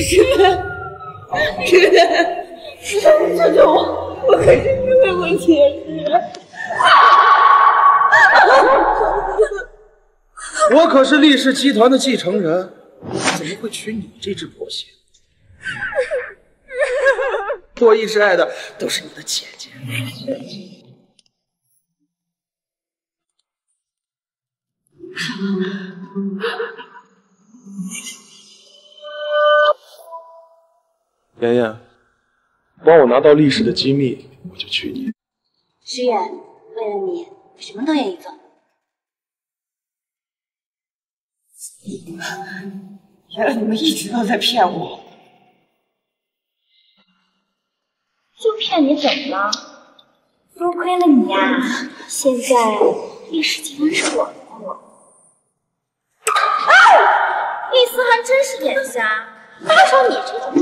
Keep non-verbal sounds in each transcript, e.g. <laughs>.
师妹，师妹，你救救我！我可是你未婚妻我可是厉氏集团的继承人，怎么会娶你这只破鞋？我一直爱的都是你的姐姐。<laughs> 妍妍，帮我拿到历史的机密，我就娶你。诗远，为了你，我什么都愿意做。原来你们一直都在骗我，就骗你怎么了？多亏了你呀，现在历史竟然是我的了。厉思涵真是眼瞎，哪找你这种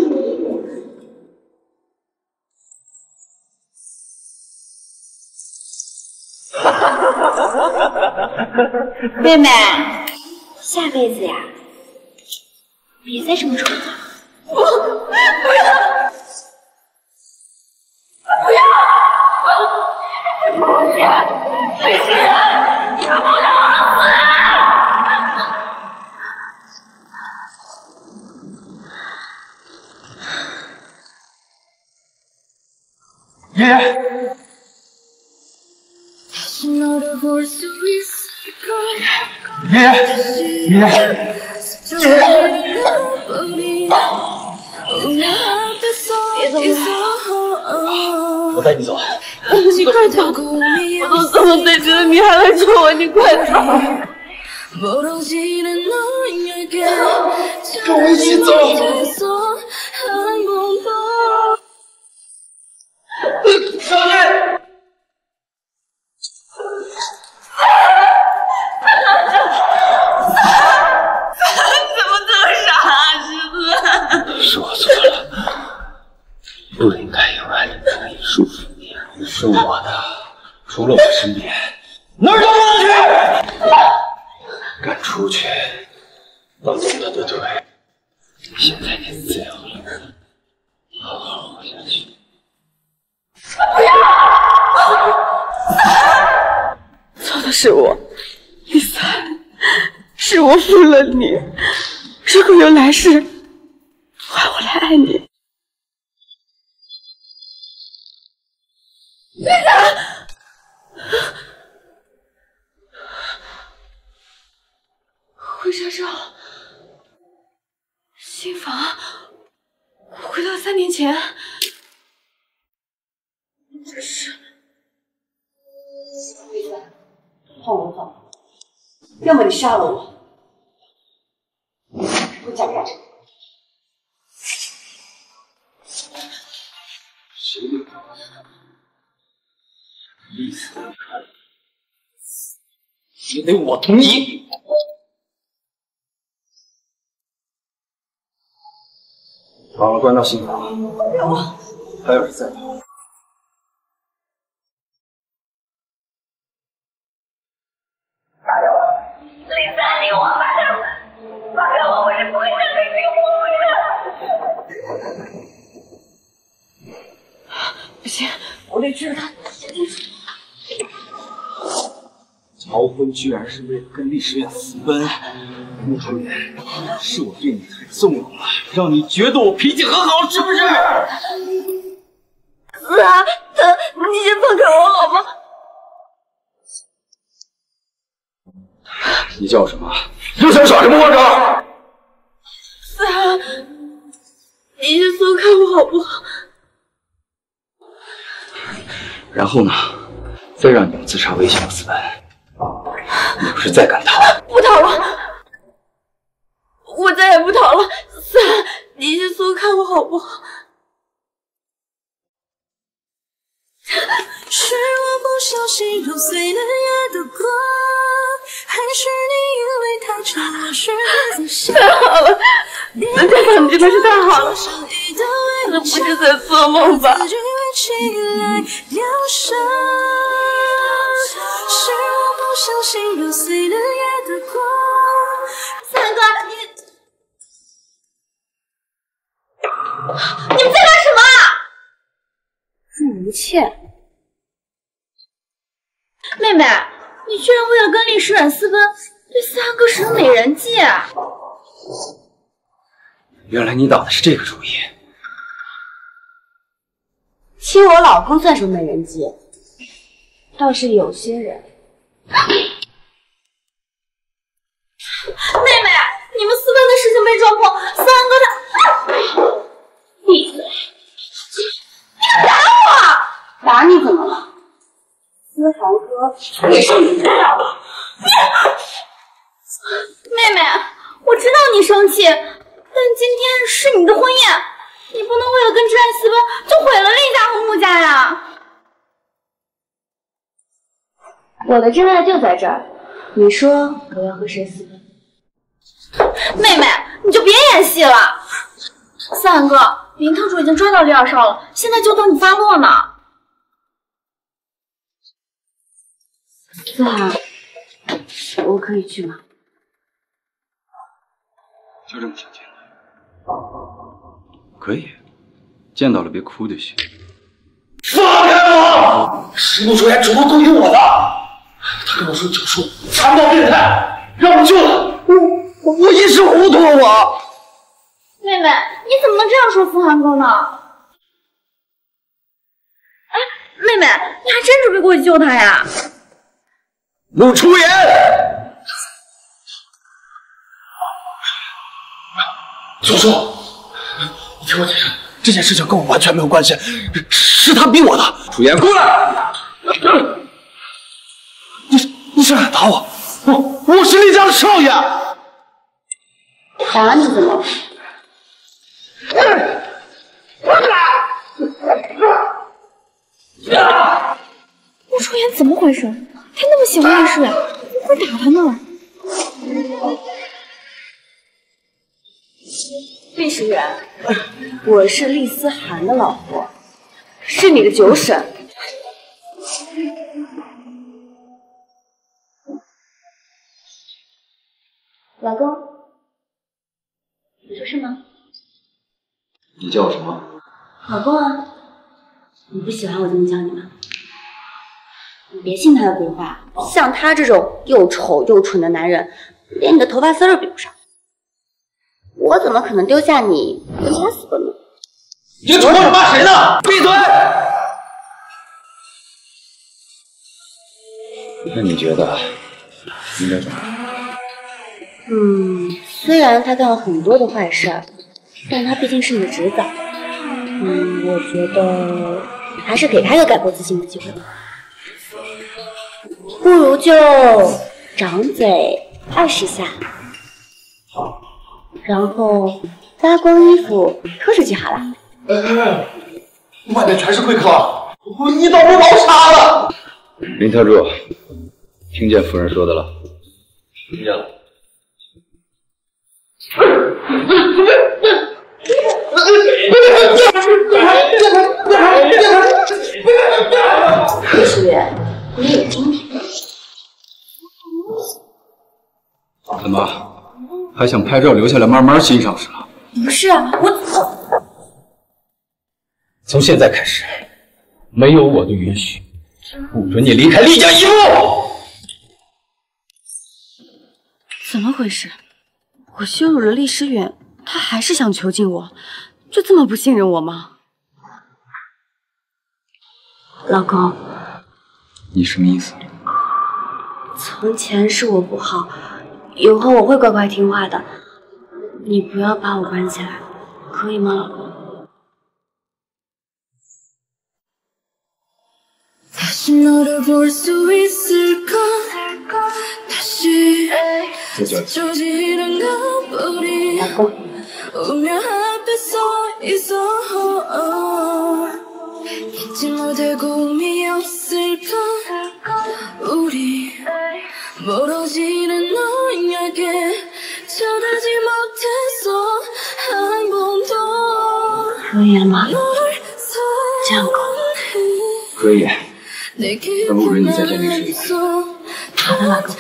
<laughs> 妹妹，下辈子呀，别再这么蠢了。不，不要，不要，不要，李欣然，你不让我死！爷爷。爷爷，爷爷，我带你走。你快走！我都这么对着你，还来救我？你快走！跟我一起走。少爷。是我错了，不应该用爱的名义束缚你。是我的，除了我身边，哪儿都不能去。敢出去，抱紧他的腿。现在你自由了，好好活下去。不要！错的 <laughs> 是我，李三，是我负了你。如果有来世。换我来爱你，队长，婚纱照，新房，回到三年前，这是。闭嘴，放我走，要么你杀了我，回家干什意思也得我同意。把了关到新房。给我。还有人在吗？加油！李三，你我放开我！放开我！我是不会让你幸福的。不行，我得追着他。逃婚居然是为了跟厉时远私奔，穆长远，是我对你太纵容了，让你觉得我脾气很好，是不是？思涵，你先放开我好吗？你叫我什么？又想耍什么花招？思涵，你先松开我好不好？然后呢？再让你们自杀威胁我私奔。是再敢逃，不逃了，我再也不逃了。你先松开我好不好？<laughs> 是我不小心揉碎了夜的光，还是你因为太 <laughs> 好了，能见到你真的是太好了，这不是在做梦吧？<laughs> 不小心揉碎了夜的光。三哥，你。你们在干什么？付无倩，妹妹，你居然为了跟厉时远私奔，对思涵哥使了美人计！原来你打的是这个主意。亲我老公算什么？美人计？倒是有些人。妹妹，你们私奔的事情被撞破，思涵哥他……闭嘴！你敢打我！打你怎么了？思涵哥也是你打的。妹妹，我知道你生气，但今天是你的婚宴，你不能为了跟挚爱私奔就毁了厉家和穆家呀！我的真爱就在这儿，你说我要和谁私奔？妹妹，你就别演戏了。思涵哥，林特助已经抓到李二少了，现在就等你发落呢。思涵，我可以去吗？就这么想见可以，见到了别哭就行。放开我！是陆楚言主动勾引我的，他跟我说九叔残暴变态，让我救他。我我一时糊涂，我。妹妹，你怎么能这样说傅寒哥呢？哎，妹妹，你还真准备过去救他呀？陆初言，九叔，你听我解释，这件事情跟我完全没有关系，是他逼我的。楚言，过来！你你是敢打我？我我是厉家的少爷。打你怎么？穆初言怎么回事？他那么喜欢厉氏远，怎么会打他呢？厉时远，我是厉思涵的老婆，是你的九婶。老公，有什么？你叫我什么？老公啊，你不喜欢我这么叫你吗？你别信他的鬼话，像他这种又丑又蠢的男人，连你的头发丝儿比不上。我怎么可能丢下你跟他死奔呢？你瞅我骂谁呢？闭嘴！那你觉得应该怎么办？嗯，虽然他干了很多的坏事，但他毕竟是你的侄子。嗯，我觉得还是给他一个改过自新的机会吧。不如就掌嘴二十下，然后扒光衣服拖出去好了。哎，外面全是贵客，我一刀不把我杀了。林特助，听见夫人说的了？听见了。厉时远，你有今天。怎么还想拍照留下来慢慢欣赏是。吧？不是。啊，我我从现在开始，没有我的允许，不准你离开厉家一步。怎么回事？我羞辱了厉时远，他还是想囚禁我，就这么不信任我吗？老公，你什么意思？从前是我不好，以后我会乖乖听话的，你不要把我关起来，可以吗？老公。 오면 앞에 서 있어. 잊지 못할 꿈이 없을까? 우리 멀어지는 너에게 전하지 못했어 한 번도 그의 마음 장고 그의 너무 우린 이제 되는 중이야 하나라도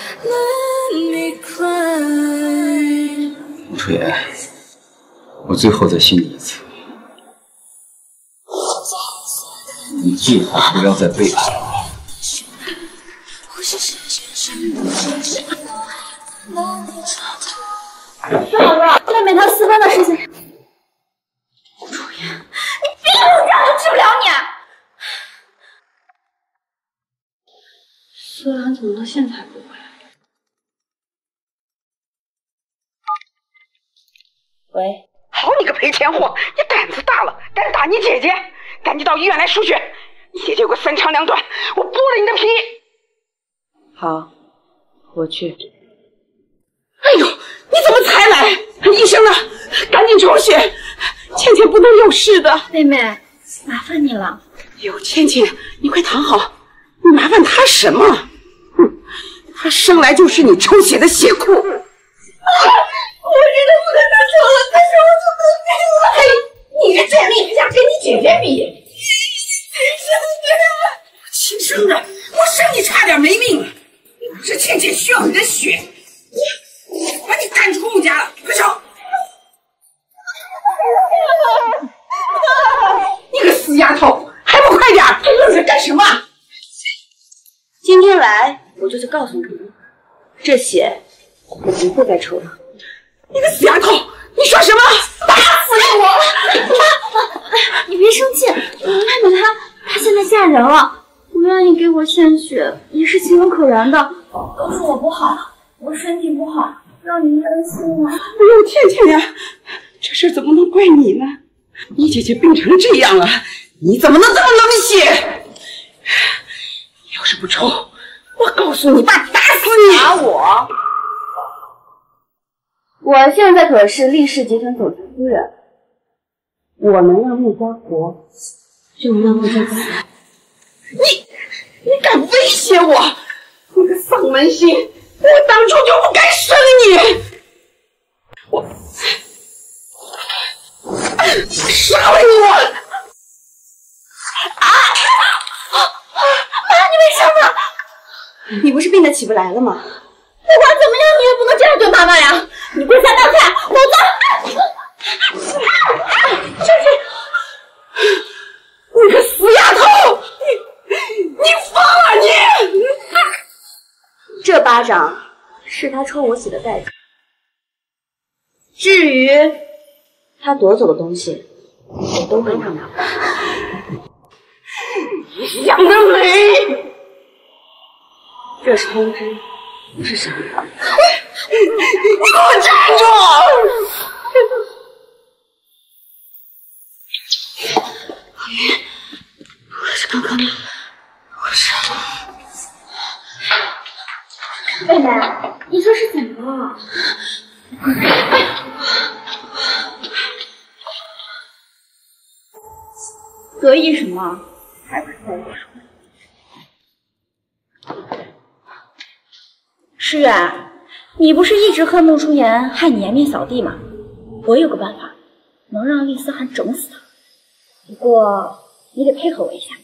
对。我最后再信你一次。你最好不要再背叛我了。听好了妹面他私奔的事情楚言你别以为我这样就治不了你苏然怎么到现在还不回来喂。好你个赔钱货，你胆子大了，敢打你姐姐，赶紧到医院来输血。你姐姐有个三长两短，我剥了你的皮。好，我去。哎呦，你怎么才来？医生呢？赶紧抽血，倩倩不能有事的。妹妹，麻烦你了。哟，倩倩，你快躺好。你麻烦她什么？哼，她生来就是你抽血的血库。我真的不跟她说了，她说我就得病了。嘿，你这贱命还想跟你姐姐比？亲生的，亲生的，我生你差点没命了。这倩倩需要你的血，我把你赶出穆家了，快走！你个死丫头，还不快点！还愣着干什么？今天来，我就是告诉你，这血我不会再抽了。你个死丫头，你说什么？打死你我！妈，你别生气，妹妹她她现在嫁人了，不愿意给我献血也是情有可原的，都是我不好，我身体不好，让您担心了。哎呦，倩倩呀，这事怎么能怪你呢？你姐姐病成这样了，你怎么能这么冷血？<sighs> 要是不抽，我告诉你爸打死你！打我！我现在可是厉氏集团总裁夫人，我能让穆家活，就能让穆家死。你你敢威胁我？你个丧门星！我当初就不该生你！我杀了你！我啊！妈，你没事吧？你不是病得起不来了吗？不管怎么样，你也不能这样对妈妈呀！你跪下道歉，否则……这是你个死丫头！你你疯了你！这巴掌是他抽我血的代价。至于他夺走的东西，我都会让他拿。<laughs> 想得美！这是通知，不是伤害。你给我站住！郝云，我是刚刚的，我是。妹妹，你这是怎么了？得意什么？还不是在我手诗远，你不是一直恨穆初言害你颜面扫地吗？我有个办法，能让厉思涵整死他。不过你得配合我一下。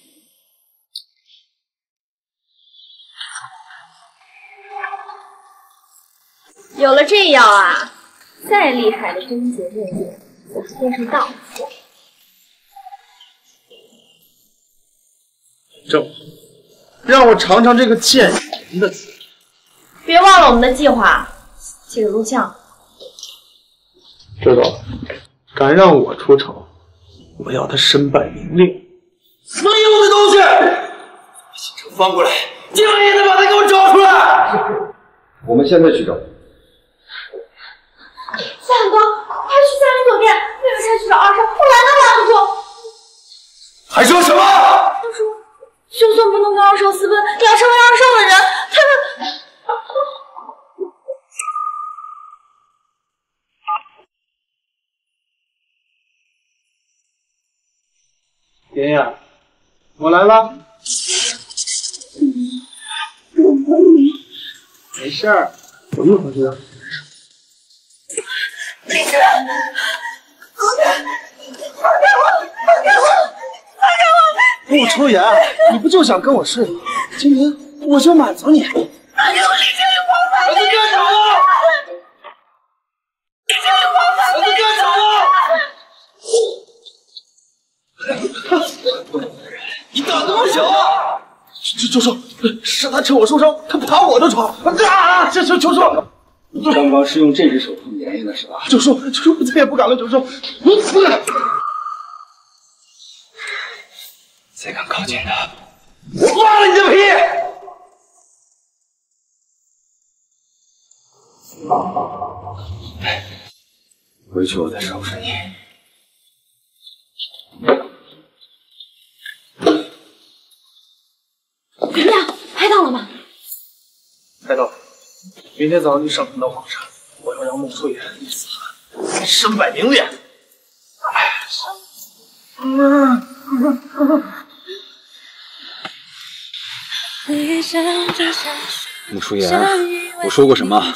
有了这药啊，再厉害的贞洁烈女也会变成荡妇。正好，让我尝尝这个贱人的滋味。别忘了我们的计划，记得录像。知道了，敢让我出丑，我要他身败名裂。没用的东西，翻过来，今晚也得把他给我找出来。我们现在去找。夏寒哥，快去三林酒店！妹妹差去找二少，我拦都拦不住。还说什么？他说，就算不能跟二少私奔，也要成为二少的人。他们。爷爷，我来了。没事儿，我一会儿就要。李治，放开！放开我！放开我！放开我！穆初言，你不就想跟我睡吗？今天我就满足你。放开我！李治，你放开！我在干什么？李治，你放开！我在干什么？你胆子不小啊！九九叔，是他趁我受伤，他爬我的床。啊！这这九叔，刚刚是用这只手碰爷爷的是吧？九叔，九叔，我再也不敢了，九叔。我死再敢靠近他，我扒了你的皮！回去我再收拾你。怎么样？拍到了吗？拍到了。明天早上你上传到网上，我要让孟初言、李身败名裂。哎，穆初言，我说过什么？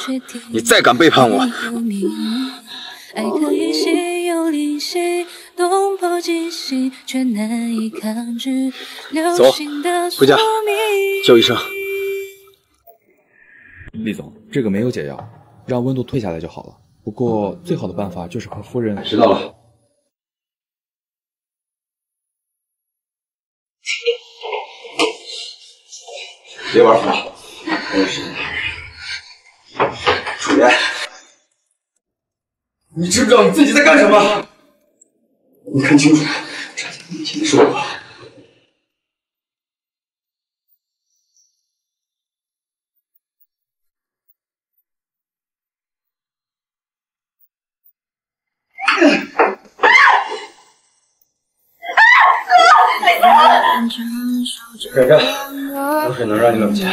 你再敢背叛我，爱可以心有灵犀，动魄惊心，却难以抗拒流走星的回家宿命。叫医生。厉总，这个没有解药，让温度退下来就好了。不过最好的办法就是和夫人。知道了。别玩疯了，我是男人。楚言，你知不知道你自己在干什么？你看清楚，站在你面前的是我。忍着，有水能让你冷静。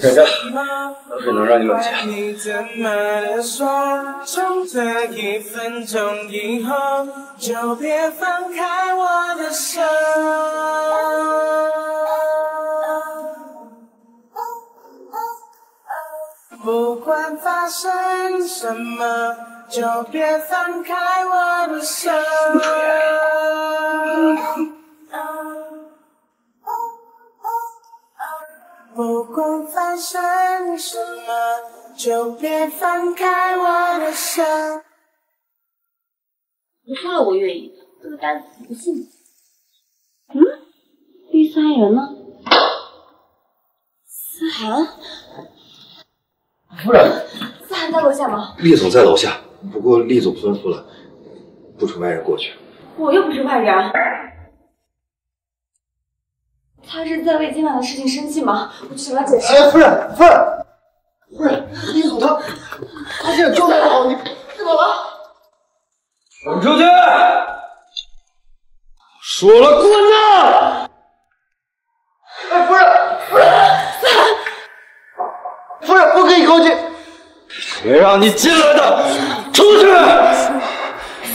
忍着，有水能让你冷静。不管发生什么，就别放开我的手。不管发生什么，就别放开我的手。你说了我愿意，这个单子你不信？嗯，第三人呢？思涵，夫人，思涵在楼下吗？厉总在楼下，不过厉总吩咐了，不准外人过去。我又不是外人。他是在为今晚的事情生气吗？我去向他解释。哎，夫人，夫人，夫人，厉总他他现在状态不好，你怎么了？滚出去！说了滚呐！哎，夫人，夫人，夫人不可以靠近。谁让你进来的？出去！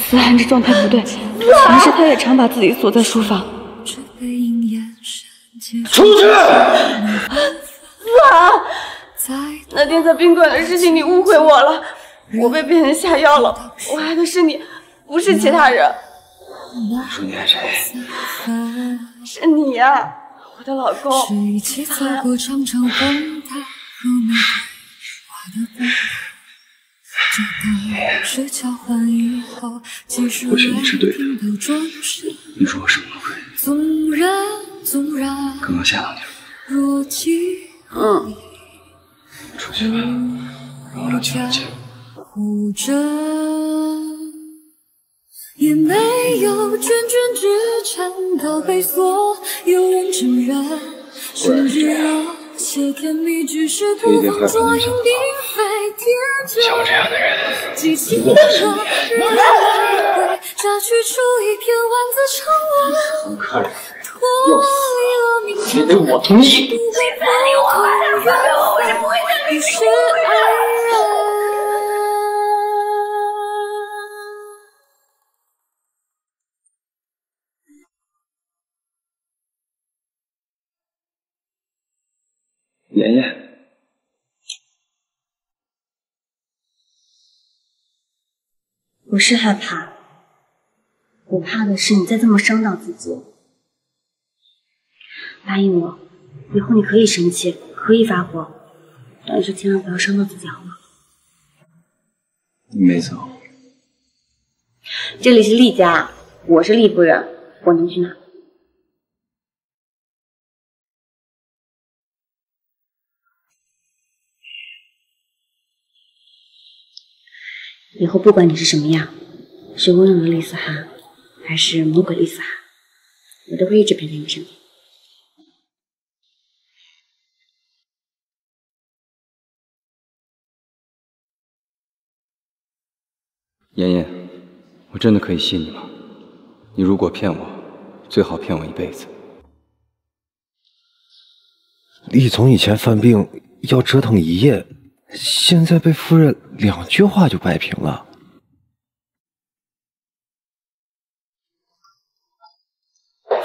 思涵这状态不对，平时他也常把自己锁在书房。出去！思那天在宾馆的事情，你误会我了，我被别人下药了，我爱的是你，不是其他人，说你爱谁？是你呀、我的老公。是一或许你是对的。你说我什么都可以。纵然纵然刚刚吓到你了，若即嗯，出去吧，让我冷静冷静。护着，也没有涓涓到被锁，有人承认，甚至有些甜蜜只是捕风捉影，并非天真。像我这样的人，激情的热，日来回，榨取出一片万字长文，看着脱离了明你天。得我同意。不会。妍妍，不是害怕，我怕的是你再这么伤到自己。答应我，以后你可以生气，可以发火，但是千万不要伤到自己，好吗？你没走，这里是厉家，我是厉夫人，我能去哪？以后不管你是什么样，是温柔的厉思涵，还是魔鬼丽思涵，我都会一直陪在你身边。妍妍，我真的可以信你吗？你如果骗我，最好骗我一辈子。李总以前犯病要折腾一夜，现在被夫人两句话就摆平了。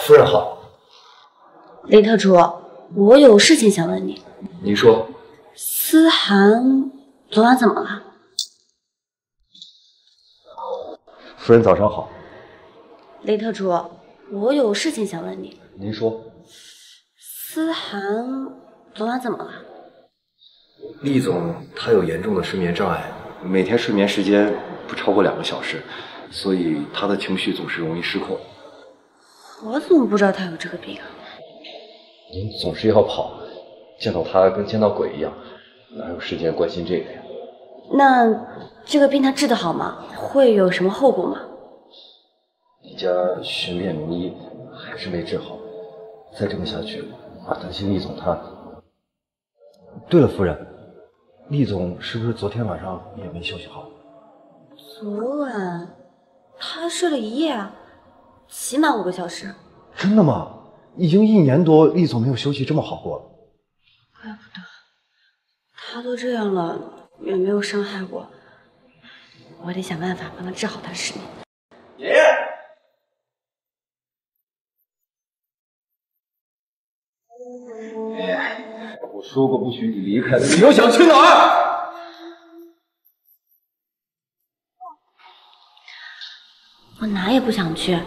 夫人好，雷特初，我有事情想问你。您说。思涵昨晚怎么了？夫人早上好。雷特初，我有事情想问你。您说。思涵昨晚怎么了？厉总他有严重的睡眠障碍，每天睡眠时间不超过两个小时，所以他的情绪总是容易失控。我怎么不知道他有这个病啊？您总是要跑，见到他跟见到鬼一样，哪有时间关心这个呀？那这个病他治得好吗？会有什么后果吗？你家寻遍名医，还是没治好。再这么下去，我担心厉总他。对了，夫人，厉总是不是昨天晚上也没休息好？昨晚他睡了一夜啊，起码五个小时。真的吗？已经一年多，厉总没有休息这么好过了。怪不得，他都这样了，也没有伤害我。我得想办法帮他治好他的失眠。爷爷，我说过不许你离开的，你又想去哪儿？我哪也不想去，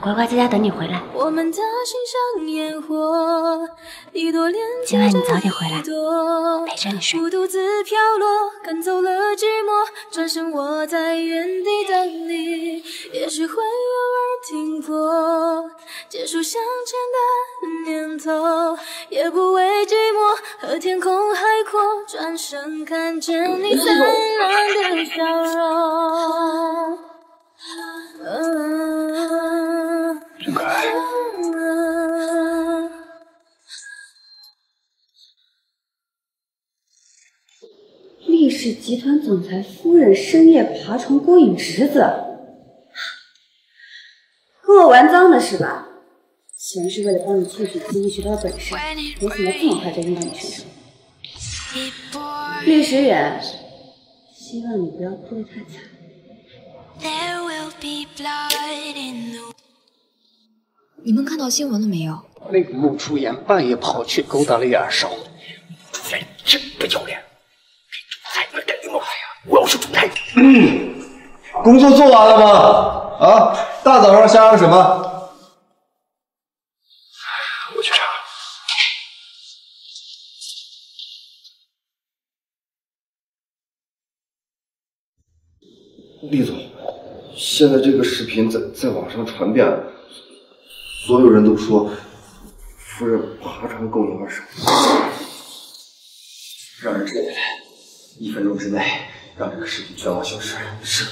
乖乖在家等你回来。我们的心像烟火，一朵莲今晚你早点回来陪陪着你睡我独自飘落，赶走了寂寞，转身我在原地等你，也许会偶尔停泊，结束向前的念头，也不为寂寞和天空海阔，转身看见你灿烂的笑容。嗯郑恺，厉氏集团总裁夫人深夜爬床勾引侄子，跟我玩脏的是吧？钱是为了帮你窃取机密学到的本事，没想到这么快就用到你身上。厉时远，希望你不要哭得太惨。你们看到新闻了没有？那个陆初言半夜跑去勾搭了叶二少，主裁真不要脸，给主裁你们等我！哎呀，我要是主裁，工作做完了吗？啊，大早上瞎嚷什么？我去查。厉总，现在这个视频在在网上传遍了，所有人都说夫人爬床勾引二少，让人追起来，一分钟之内让这个视频全网消失。是。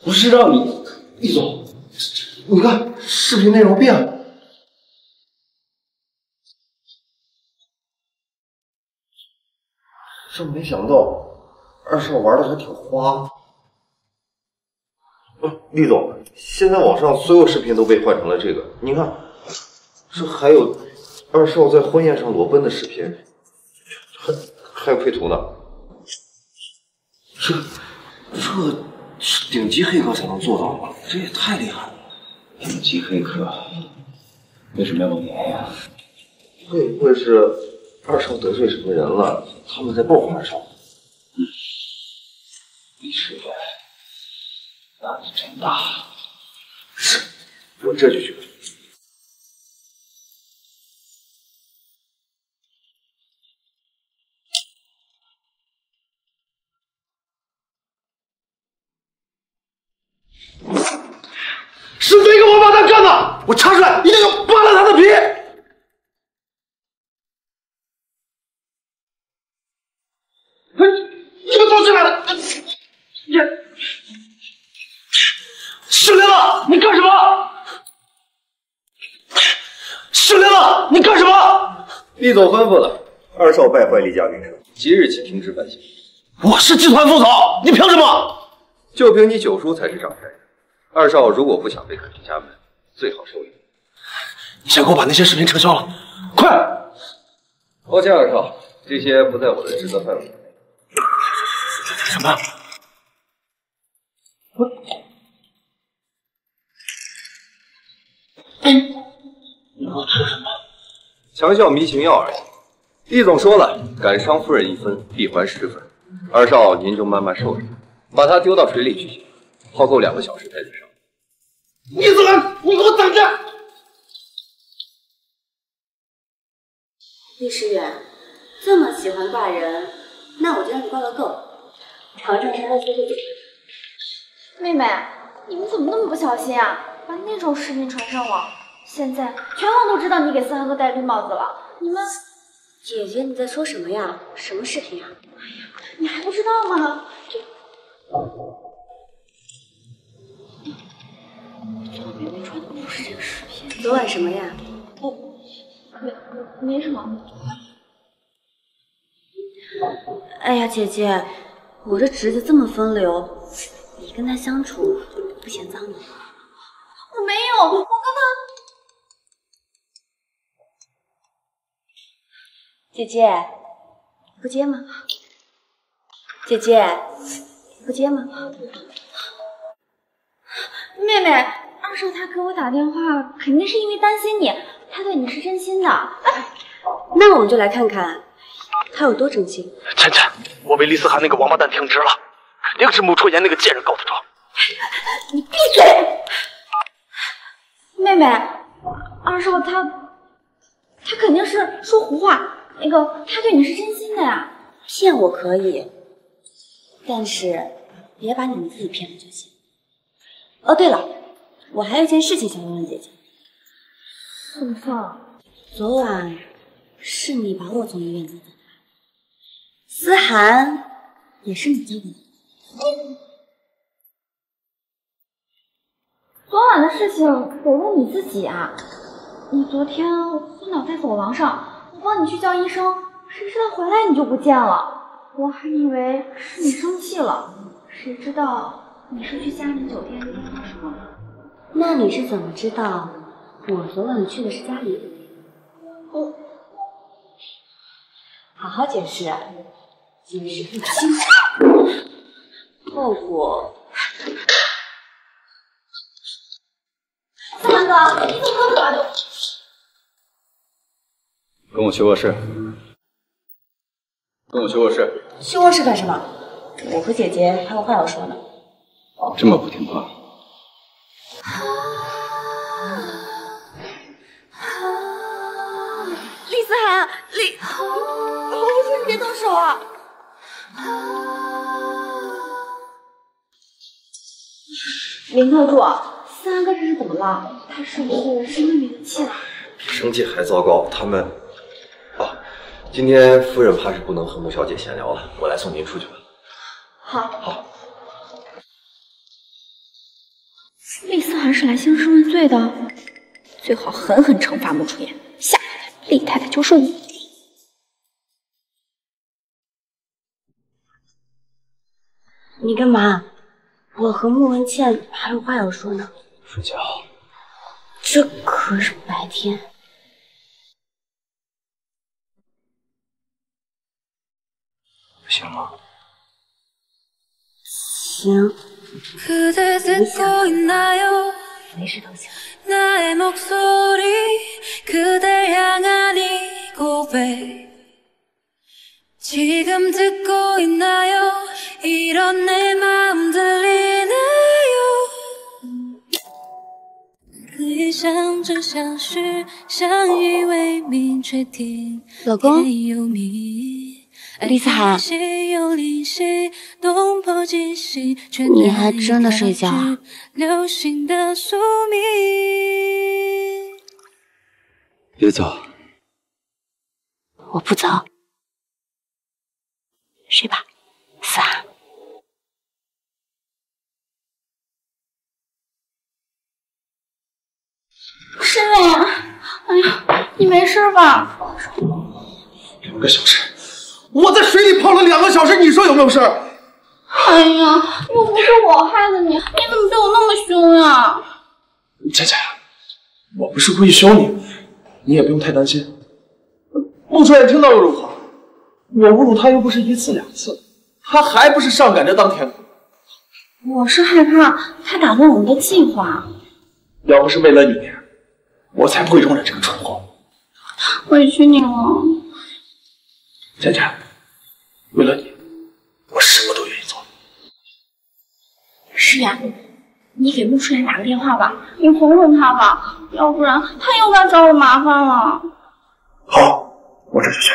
不是让你，易总，你看视频内容变了。真没想到，二少玩的还挺花。嗯，厉总，现在网上所有视频都被换成了这个，你看，这还有二少在婚宴上裸奔的视频，还还有配图呢。这这是顶级黑客才能做到吗？这也太厉害了！顶级黑客为什么要弄妍妍？会不会是二少得罪什么人了？他们在报复二少。李少爷胆子真大。是，我这就去。是谁个王八蛋干的？我查出来，一定要扒了他的皮。厉总吩咐了，二少败坏李家名声，即日起停职反省。我是集团副总，你凭什么？就凭你九叔才是掌权人。二少如果不想被赶出家门，最好收敛。你先给我把那些视频撤销了，快！抱歉，二少，这些不在我的职责范围内。什么？我……你给我做什么？强效迷情药而已。厉总说了，敢伤夫人一分，必还十分。二少，您就慢慢受着，把他丢到水里去洗，泡够两个小时再去上。厉子兰，你给我等着！厉时远，这么喜欢挂人，那我就让你挂个够。朝正山的最后走。妹妹，你们怎么那么不小心啊？把那种视频传上网，现在全网都知道你给三哥戴绿帽子了。你们，姐姐你在说什么呀？什么视频啊？你还不知道吗？这妹妹传的不是这个视频。昨晚什么呀？哦，没没什么。哎呀，姐姐，我这侄子这么风流，你跟他相处不嫌脏吗？我没有，我跟他。姐姐，不接吗？姐姐，不接吗？妹妹，二少他给我打电话，肯定是因为担心你，他对你是真心的。哎，那我们就来看看他有多真心。倩倩，我被厉思涵那个王八蛋停职了，肯定是穆初言那个贱人告的状。你闭嘴！妹妹，二少他他肯定是说胡话，那个他对你是真心的呀。骗我可以，但是别把你们自己骗了就行。哦，对了，我还有一件事情想问问姐姐。什么事儿？昨晚是你把我从医院接的，思涵也是你叫的。昨晚的事情得问你自己啊！你昨天昏倒在走廊上，我帮你去叫医生，谁知道回来你就不见了，我还以为是你生气了，谁知道你是去嘉里酒店跟他说了。那你是怎么知道我昨晚去的是嘉陵酒店？我好好解释，解释不清，后果。思涵哥，你怎么这么早就？跟我去卧室。跟我去卧室。去卧室干什么？我和姐姐还有话要说呢。这么不听话？李思涵，李，我说你别动手啊！林特助，思涵哥这是怎么了？他是不是生妹妹的气了？比生气还糟糕，他们……哦，今天夫人怕是不能和穆小姐闲聊了，我来送您出去吧。好。好。厉思涵是来兴师问罪的，最好狠狠惩罚穆初言，下厉太太就是我。你干嘛？我和穆文倩还有话要说呢。睡觉。这可是白天。行吗？行，你喜欢我吗？没事都行。老公。李思涵，你还真的睡觉啊？别走，我不走，睡吧，思涵。诗雨，哎呀，你没事吧？两个小时，我在水里泡了两个小时，你说有没有事？哎呀，又不是我害的你，你怎么对我那么凶啊？佳佳，我不是故意凶你，你也不用太担心。陆初言听到又如何？我侮辱他又不是一次两次，他还不是上赶着当天狗？我是害怕他打乱我们的计划。要不是为了你，我才不会容忍这个蠢货。委屈你了，佳佳，为了你，我什么都愿意做。是呀，你给穆初言打个电话吧，你哄哄他吧，要不然他又该找我麻烦了。好，我这就去。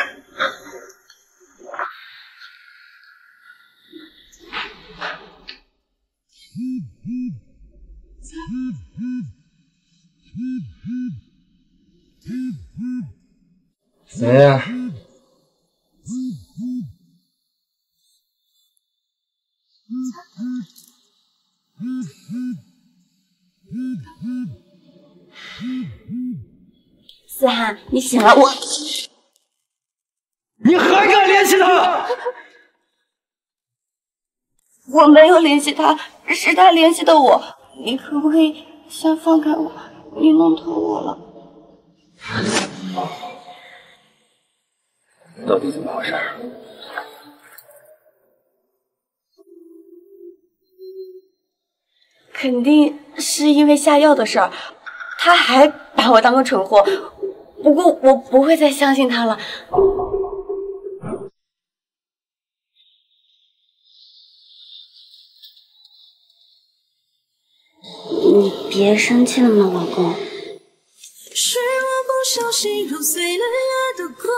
谁呀？思涵，你醒了，我。你还敢联系他？我没有联系他，是他联系的我。你可不可以先放开我？你弄疼我了。到底怎么回事？肯定是因为下药的事儿，他还把我当个蠢货。不过我不会再相信他了。你别生气了嘛，老公。是我不小心揉碎了爱的光，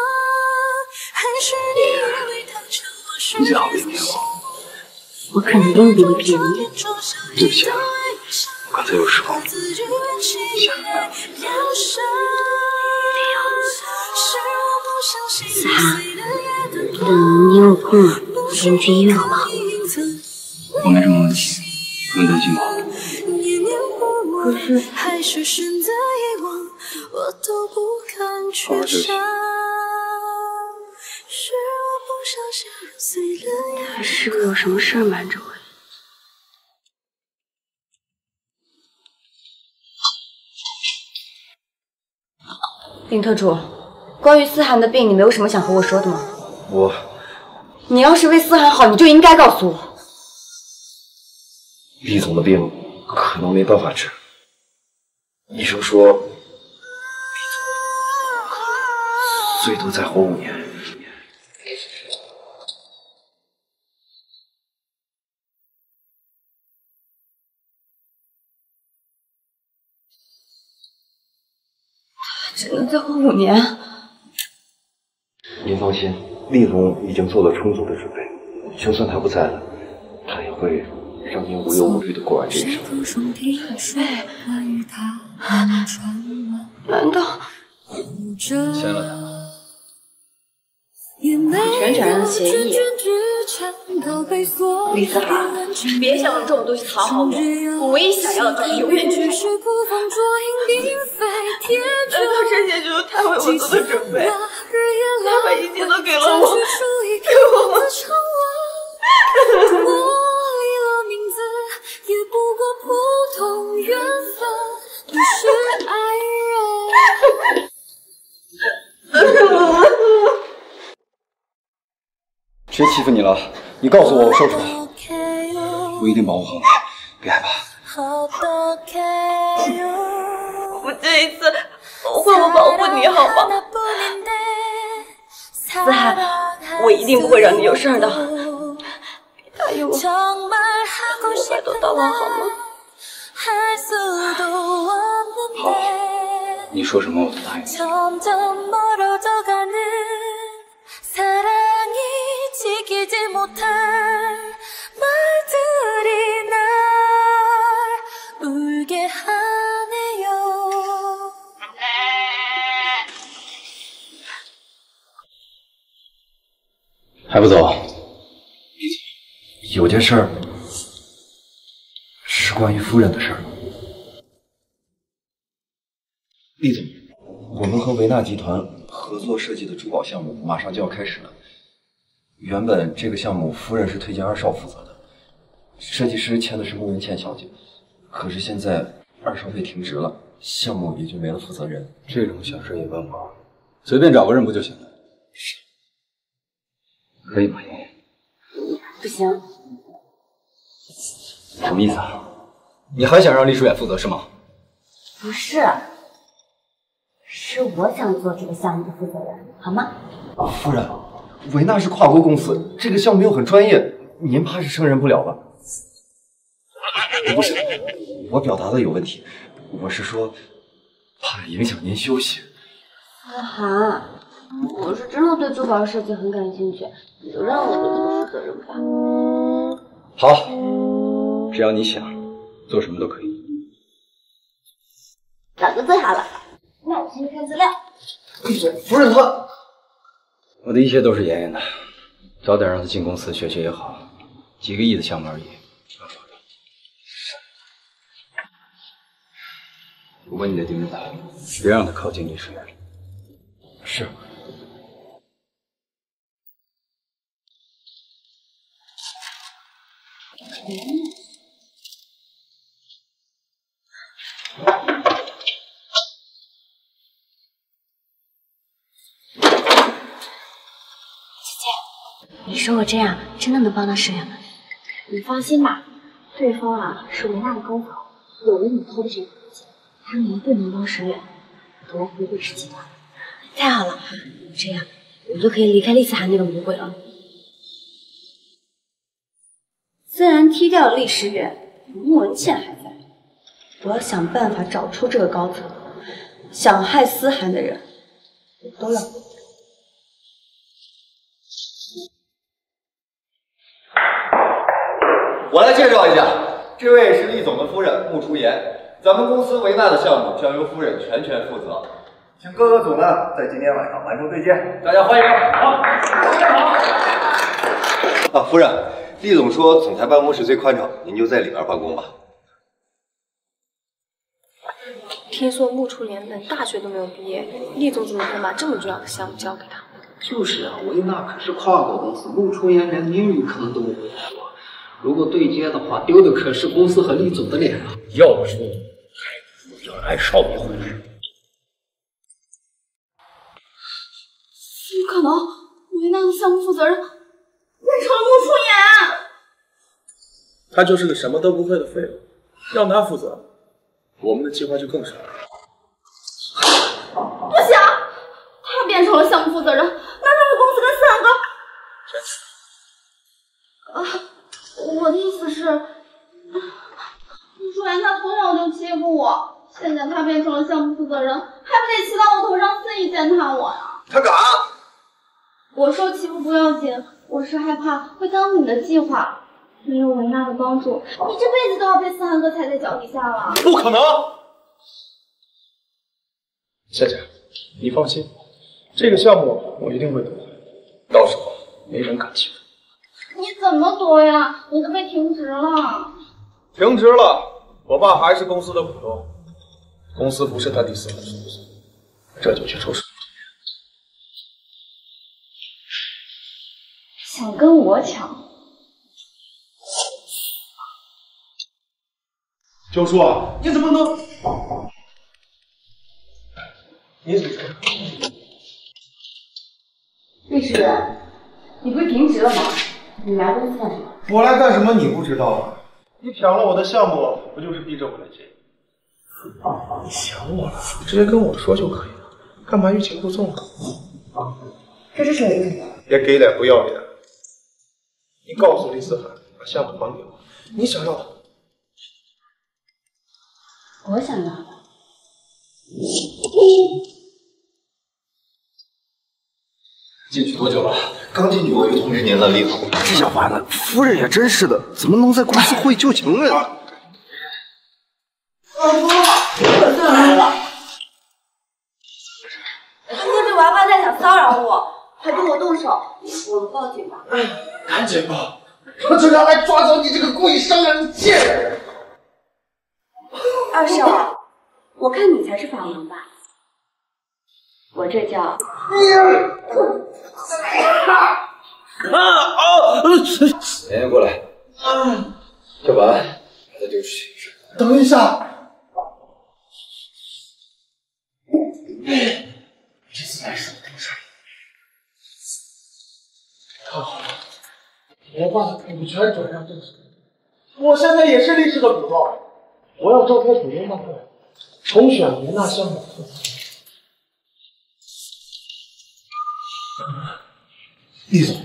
还是你以为它成我是你最好别骗我。我肯定不会骗你。对不起啊，我刚才有失控。下来。思涵，等你有空了，我陪你去医院好不好？我没什么问题，不用担心我。可是，还是选择遗忘，我都不敢去想。是我不小心揉碎了爱他是不是有什么事儿瞒着我？林特助，关于思涵的病，你没有什么想和我说的吗？我你要是为思涵好，你就应该告诉我。厉总的病可能没办法治，医生说，最多再活五年。只能再活五年。您放心，厉总已经做了充足的准备，就算他不在了，他也会让您无忧无虑的过完这一生。难道签了他？全承认协议？李思涵，别想用这种东西讨好我，我唯一想要的就是永远居住。难道 <laughs> 这些就是他为我做的准备？他把一切都给了我，给我吗？<laughs> 谁欺负你了？你告诉我，我收拾他。我一定保护好你，别害怕。我这一次会我保护你好吗？思涵，我一定不会让你有事的。答应我，我白头到老好吗？好，你说什么我都答应你。还不走，李总，有件事儿是关于夫人的事儿。李总，我们和维纳集团合作设计的珠宝项目马上就要开始了。原本这个项目夫人是推荐二少负责的，设计师签的是穆文倩小姐，可是现在二少被停职了，项目也就没了负责人。这种小事也办不随便找个人不就行了？是，可以吗，妍妍？不行，什么意思啊？你还想让厉书远负责是吗？不是，是我想做这个项目的负责人，好吗？夫人，维纳是跨国公司，这个项目又很专业，您怕是胜任不了吧？不是，我表达的有问题，我是说，怕影响您休息。思涵，我是真的对珠宝设计很感兴趣，你就让我做这个负责人吧。好，只要你想，做什么都可以。找个最好了，那我先去看资料。夫人她，我的一切都是妍妍的，早点让她进公司学学也好，几个亿的项目而已。我问你的盯着她，别让她靠近厉书远。是。你说我这样真的能帮到石远吗？你放心吧，对方啊是维纳的高层，有了你偷的这个东西，他们一定能帮石远夺回律师集团。太好了，这样我就可以离开厉思涵那个魔鬼了。虽然踢掉了厉时远，穆文倩还在，我要想办法找出这个高层，想害思涵的人，我都要。我来介绍一下，这位是厉总的夫人穆初言，咱们公司维纳的项目将由夫人全权负责，请各个组呢在今天晚上完成对接，大家欢迎。好，大家好。啊，夫人，厉总说总裁办公室最宽敞，您就在里面办公吧。听说穆初言连大学都没有毕业，厉总怎么会把这么重要的项目交给他？就是啊，维纳可是跨国公司，穆初言连英语可能都不会说。如果对接的话，丢的可是公司和厉总的脸啊！要说还不如让安少爷回来。怎么可能，维纳的项目负责人变成了穆初言。他就是个什么都不会的废物，让他负责，我们的计划就更傻了。不行，他变成了项目负责人，那他的公司跟思涵哥……啊！我的意思是，穆初言他从小就欺负我，现在他变成了项目负责人，还不得骑到我头上肆意践踏我呀？他敢！我受欺负不要紧，我是害怕会耽误你的计划。没有文娜的帮助，你这辈子都要被思涵哥踩在脚底下了。不可能！夏夏，你放心，这个项目我一定会夺回，到时候没人敢欺负你怎么躲呀？你都被停职了。停职了，我爸还是公司的股东，公司不是他第四份事务所，这就去出手。想跟我抢？九叔，你怎么能？你怎么？厉时远，你不是停职了吗？你来公司干什么？我来干什么你不知道啊？你抢了我的项目，不就是逼着我来接？你想我了，直接跟我说就可以了，干嘛欲擒故纵啊？这是什么意思？别给脸不要脸！你告诉李思涵，把项目还给我，你想要的。我想要的。进去多久了？刚进去我就通知您了，李总。这下完了，夫人也真是的，怎么能在公司会旧情人？老公，可算来了。他说这娃娃在想骚扰我，还对我动手，我们报警吧。哎赶紧报！我就要来抓走你这个故意伤人的贱人！二少，我看你才是法盲吧？我这叫……啊哦！妍妍过来，小白，把他丢出去。等一下，这次来是我的事儿。看好了，别把股权转让郑氏。我现在也是力士的股东，我要召开股东大会，重选维纳项目负责人。厉总，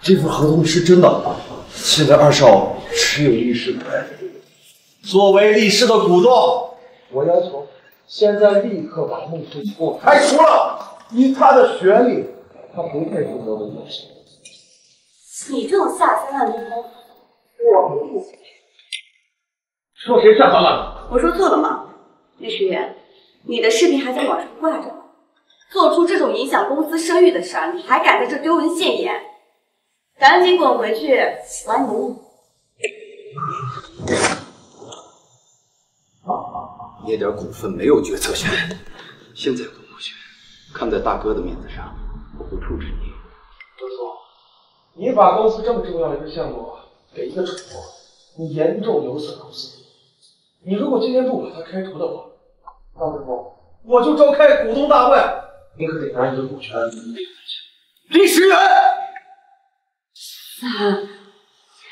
这份合同是真的。现在二少持有力士股份，作为力士的股东，我要求现在立刻把孟初给我开除了。以他的学历，他不配负责文纳项目。你这种下三滥之风，我不服。说谁下三滥？我说错了吗？律师员，你的视频还在网上挂着呢。做出这种影响公司声誉的事儿，你还敢在这丢人现眼？赶紧滚回去玩你的梦！那点股份没有决策权，现在滚回去。看在大哥的面子上，我不处置你。周叔，你把公司这么重要的一个项目给一个蠢货，你严重有损公司。你如果今天不把他开除的话，到时候我就召开股东大会，你可得拿你的股权。李时远，思涵，别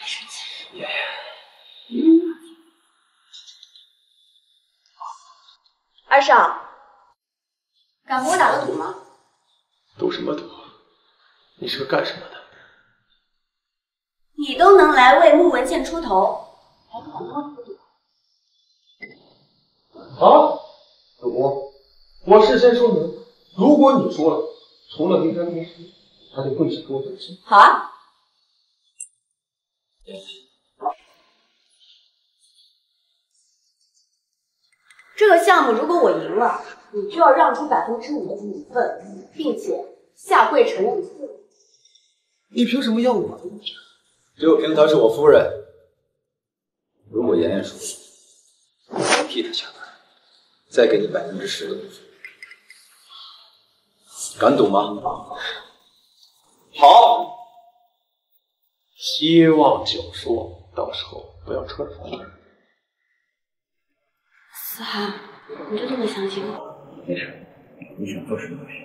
生气。嗯。二少，敢跟我打个赌吗？赌什么赌？你是个干什么的？你都能来为穆文倩出头，还不敢跟我赌赌？好，赌。我事先说明，如果你输了，除了离开公司，还得跪下给我道歉。好啊。这个项目如果我赢了，你就要让出百分之五的股份，并且下跪承认错误。你凭什么要我的股权？就凭她是我夫人。如果妍妍输了，我替她下跪，再给你百分之十的股份。敢赌吗？好。希望九叔到时候不要出尔反尔。思涵，你就这么相信我？没事，你想做什么都行。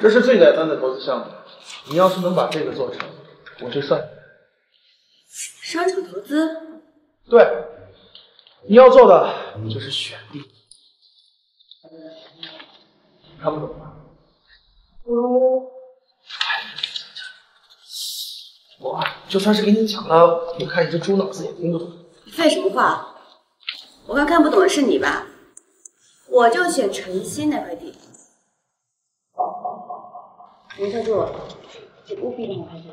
这是最简单的投资项目，你要是能把这个做成，我就算你。商场投资？对，你要做的就是选地。看不懂吗？不如我就算是给你讲了，我看你这猪脑子也听不懂。你废什么话？我看看不懂的是你吧？我就选城西那块地。林特助，请务必帮我拍下。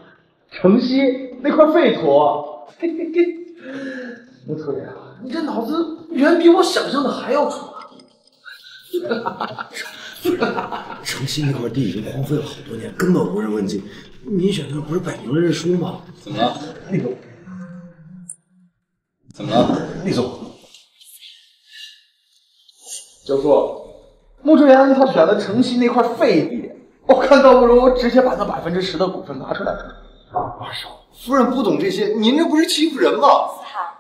城西那块废土，嘿嘿嘿，穆特言，你这脑子远比我想象的还要蠢啊。城西那块地已经荒废了好多年，根本无人问津。你选的不是摆明了认输吗？怎么了？厉总，怎么了？厉总，九叔，穆志言他选了城西那块废地，我看倒不如直接把那百分之十的股份拿出来。二少，夫人不懂这些，您这不是欺负人吗？思涵，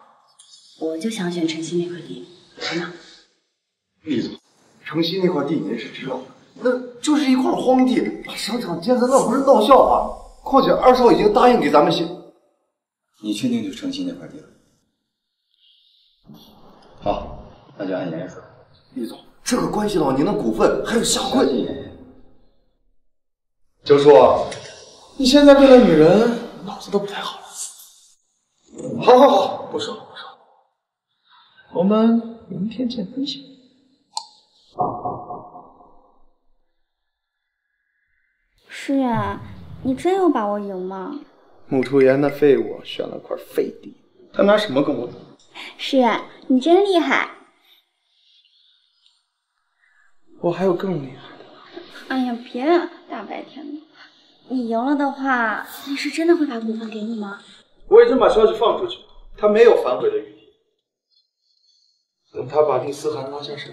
我就想选城西那块地，什么？厉总，城西那块地您是知道的，那就是一块荒地，把商场建在那不是闹笑话。况且二少已经答应给咱们写。你确定就城西那块地了？好，那就按爷爷说。厉总，这个关系到您的股份，还有下跪。九叔，你现在为了女人脑子都不太好了。好好好，不说了不说了，我们明天见分晓。诗远，你真有把握赢吗？穆初言那废物选了块废地，他拿什么跟我赌？诗远，你真厉害！我还有更厉害的。哎呀，别了，大白天的。你赢了的话，律师真的会把股份给你吗？我已经把消息放出去了，他没有反悔的余地。等他把律思涵拉下山，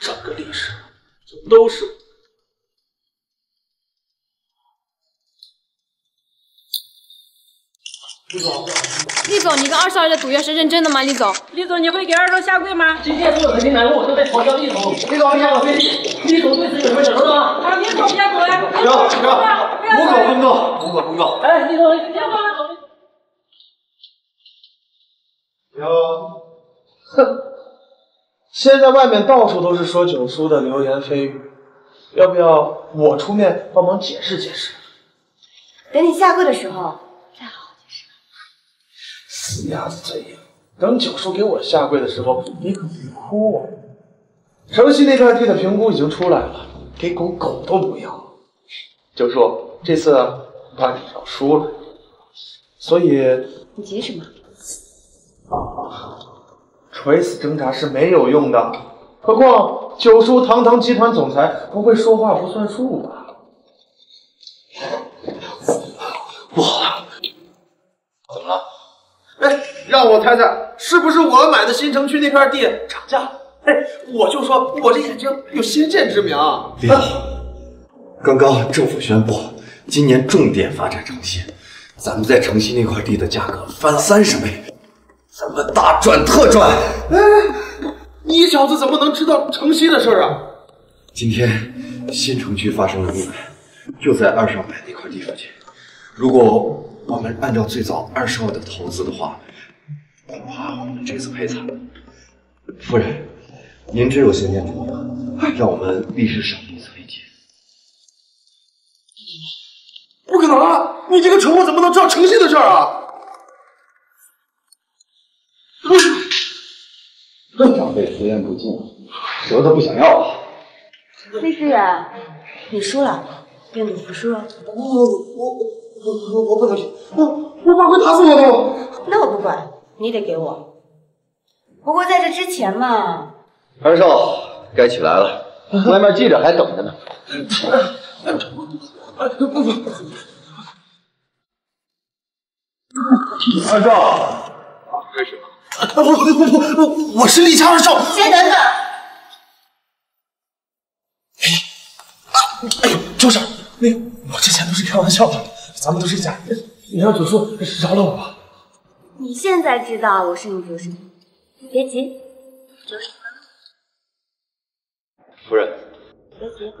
整个厉氏就都是我的。厉总，厉总，你跟二少爷的赌约是认真的吗？李总，李总，你会给二少下跪吗？今天所有的金南路都在嘲笑李总，李总，你下个飞机，厉总对此有什么想说的吗？好，厉总别走了，停停，无可奉告，无可奉告。哎，李总，别走。哟，哼，现在外面到处都是说九叔的流言蜚语，要不要我出面帮忙解释解释？等你下跪的时候。死鸭子嘴硬，等九叔给我下跪的时候，你可别哭啊！城西那块地的评估已经出来了，给狗狗都不要。九叔，这次怕你要输了，所以你急什么？垂死挣扎是没有用的，何况九叔堂堂集团总裁，不会说话不算数吧？不好了，怎么了？哎，让我猜猜，是不是我买的新城区那片地涨价了？哎，我就说我这眼睛有先见之明。李总，刚刚政府宣布，今年重点发展城西，咱们在城西那块地的价格翻三十倍，咱们大赚特赚。哎，你小子怎么能知道城西的事儿啊？今天新城区发生了意外，就在二少买那块地附近。如果我们按照最早二少的投资的话，恐怕我们这次赔惨了。夫人，您真有先见之明，让我们立时少一次危机。不可能啊！你这个蠢货怎么能知道诚信的事儿啊？长辈直言不敬，折都不想要了。厉思远，你输了，愿赌服输哦。我我我我我不能去，我我爸会打死我的。那我不管，你得给我。不过在这之前嘛，二少，该起来了，外面记者还等着呢。不不，二少，干什么？我我我我我是厉家二少。先等等。哎呦，周婶，那个我之前都是开玩笑的，咱们都是家人，你让九叔饶了我吧。你现在知道我是你主什么？别急，就是夫人，别急。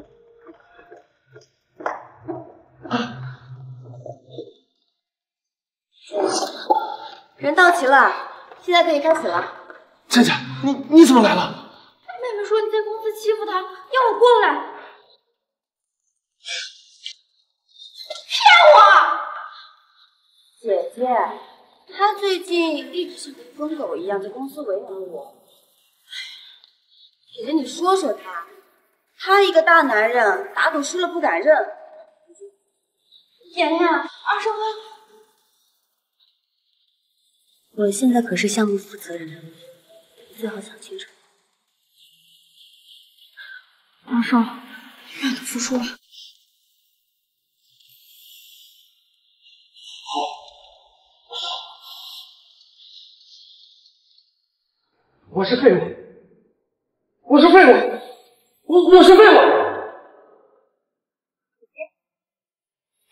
人到齐了，现在可以开始了。倩倩，你你怎么来了？妹妹说你在公司欺负她，要我过来。骗我！姐姐，他最近一直像疯狗一样在公司为难我。姐姐，你说说他，他一个大男人，打赌输了不敢认。妍妍，二少哥。我现在可是项目负责人，你最好想清楚。二少，愿赌服输吧。我是废物，我是废物，我我是废物。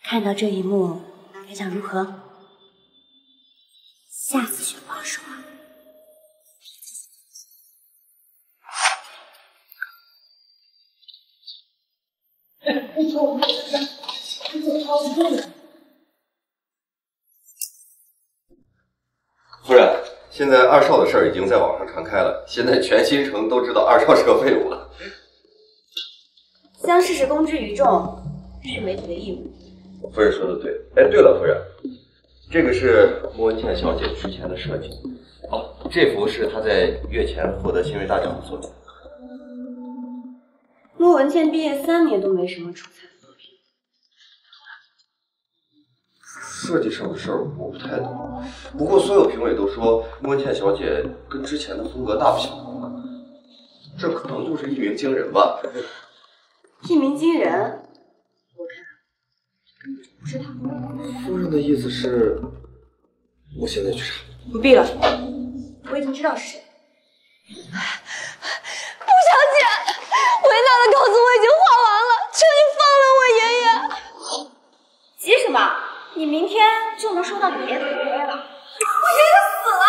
看到这一幕，感想如何？下次学不好说话。夫现在二少的事儿已经在网上传开了，现在全新城都知道二少是个废物了。将事实公之于众，是媒体的义务。夫人说的对。哎，对了，夫人，这个是莫文倩小姐之前的设计。哦，这幅是她在月前获得新锐大奖的作品。莫文倩毕业三年都没什么出彩的作品，设计上的事儿我不太懂，不过所有评委都说莫文倩小姐跟之前的风格大不相同，这可能就是一鸣惊人吧。一鸣惊人，我看不是他。夫人的意思是，我现在去查。不必了，我已经知道是谁。顾小姐，伟大的稿子我已经画完了，求你放了我爷爷。急什么？你明天就能收到你爷爷的回归了。我爷爷死了，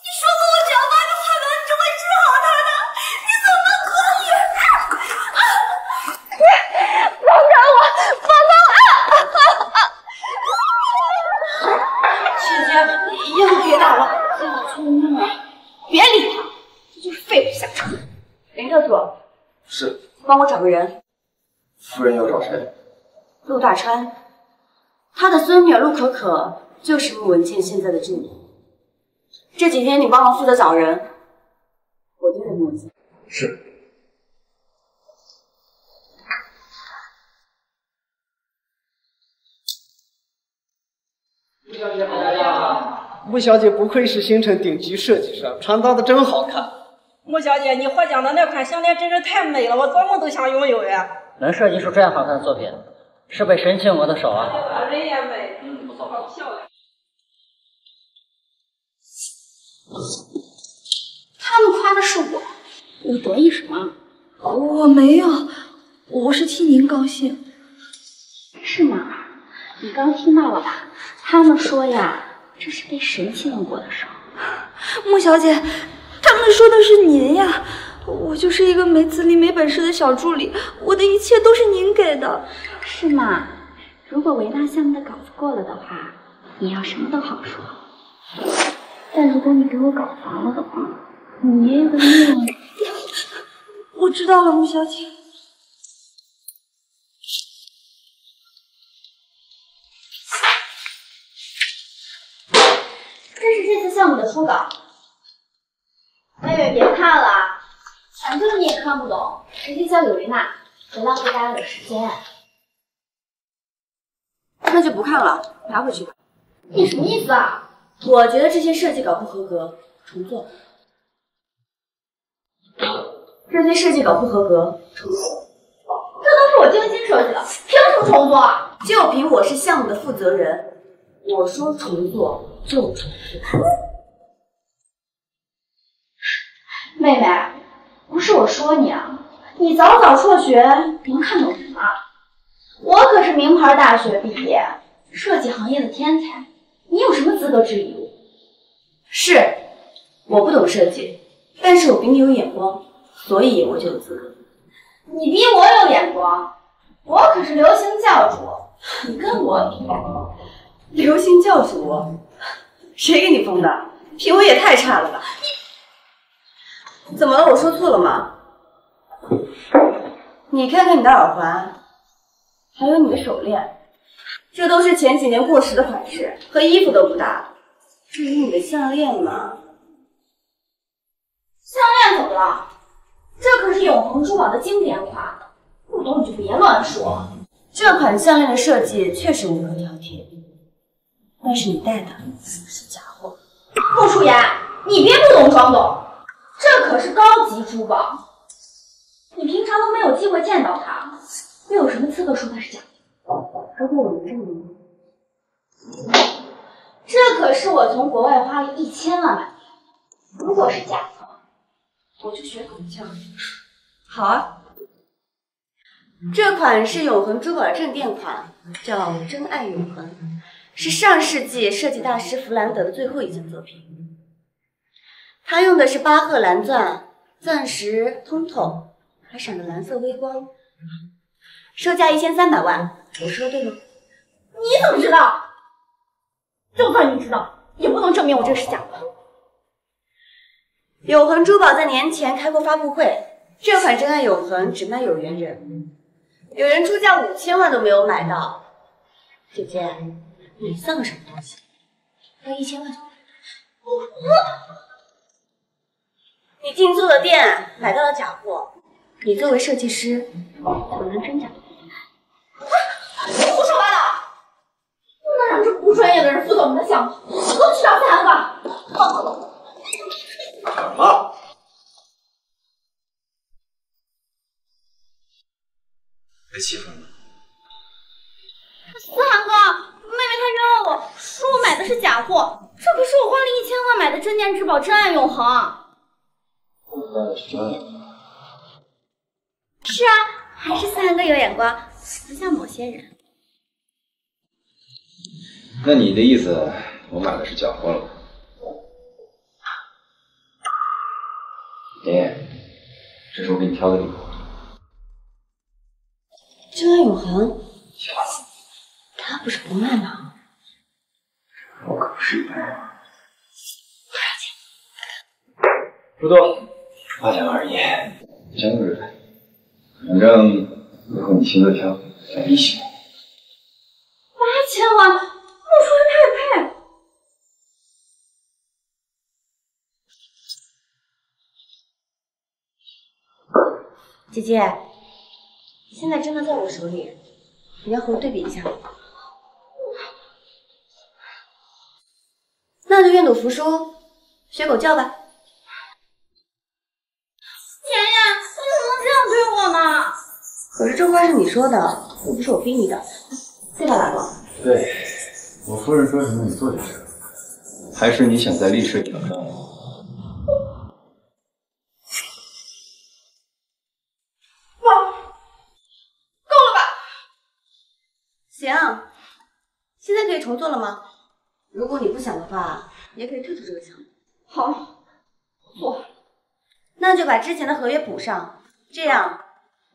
你说过我只要八个判官就会治好他的，你怎么可以？放开我，放开我！姐姐，又别打了，小聪明，别理他，这就是废物下场。林特助，是，帮我找个人。夫人要找谁？陆大川，他的孙女陆可可就是穆文倩现在的助理。这几天你帮忙负责找人，我就在穆文倩。是。穆小姐不愧是星辰顶级设计师，穿搭的真好看。穆小姐，你获奖的那款项链真是太美了，我做梦都想拥有呀！能设计出这样好看的作品，是被神亲我的手啊！人也美，嗯，不错，好漂亮。他们夸的是我，你得意什么？我没有，我是替您高兴。是吗？你刚听到了吧？他们说呀，这是被神亲吻过的手。穆小姐，他们说的是您呀。我就是一个没资历、没本事的小助理，我的一切都是您给的。是吗？如果维纳项目的稿子过了的话，你要什么都好说。但如果你给我搞砸了的话，你爷爷的命…… <laughs> 我知道了，穆小姐。这是这次项目的初稿，妹妹别看了，反正你也看不懂，直接交给维娜，别浪费大家的时间。那就不看了，拿回去吧。你什么意思啊？我觉得这些设计稿不合格，重做。这些设计稿不合格，重做。这都是我精心设计的，凭什么重做？就凭我是项目的负责人，我说重做就重做。妹妹，不是我说你啊，你早早辍学能看懂什么？我可是名牌大学毕业，设计行业的天才，你有什么资格质疑我？是，我不懂设计，但是我比你有眼光，所以我就有资格。你比我有眼光，我可是流行教主，你跟我比？流行教主？谁给你封的？品味也太差了吧！你怎么了？我说错了吗？<laughs> 你看看你的耳环。还有你的手链，这都是前几年过时的款式，和衣服都不搭。至于你的项链嘛，项链怎么了？这可是永恒珠宝的经典款，不懂你就别乱说。这款项链的设计确实无可挑剔，但是你戴的是假货。穆初言，你别不懂装懂，这可是高级珠宝，你平常都没有机会见到它。又有什么资格说它是假的？如果我能证明，这可是我从国外花了一千万买的。如果是假的，我就学狗叫。好啊，这款是永恒珠宝的正店款，叫“真爱永恒”，是上世纪设计大师弗兰德的最后一件作品。他用的是巴赫蓝钻，钻石通透，还闪着蓝色微光。售价一千三百万，我说的对吗？你怎么知道？就算你知道，也不能证明我这个是假的。永恒珠宝在年前开过发布会，这款真爱永恒只卖有缘人，有人出价五千万都没有买到。姐姐，你算个什么东西？要一千万就买？你进错了店，买到了假货。你作为设计师，怎么能真假？胡说八道！不能让这不专业的人负责我们的项目，我们去找思涵吧。什么？别欺负了？思涵哥，妹妹她冤枉我，说我买的是假货，这可是我花了一千万买的镇店之宝，真爱永恒。是啊，还是思涵哥有眼光，不像某些人。那你的意思，我买的是假货了吗？妍妍，这是我给你挑的礼物。真爱永恒，他不是不卖吗？我可不是一般人。多少钱？不多，八千而已，真不是。反正以后你亲自挑，选你喜欢。八千万，穆初言太配。姐姐，现在真的在我手里，你要和我对比一下？那就愿赌服输，学狗叫吧。妍妍，你怎么能这样对我呢？可是这话是你说的，又不是我逼你的。这把来了。对，我夫人说什么你做就是。还是你想在丽氏挑战我？够了吧？行，现在可以重做了吗？如果你不想的话，也可以退出这个项目。好，做。那就把之前的合约补上，这样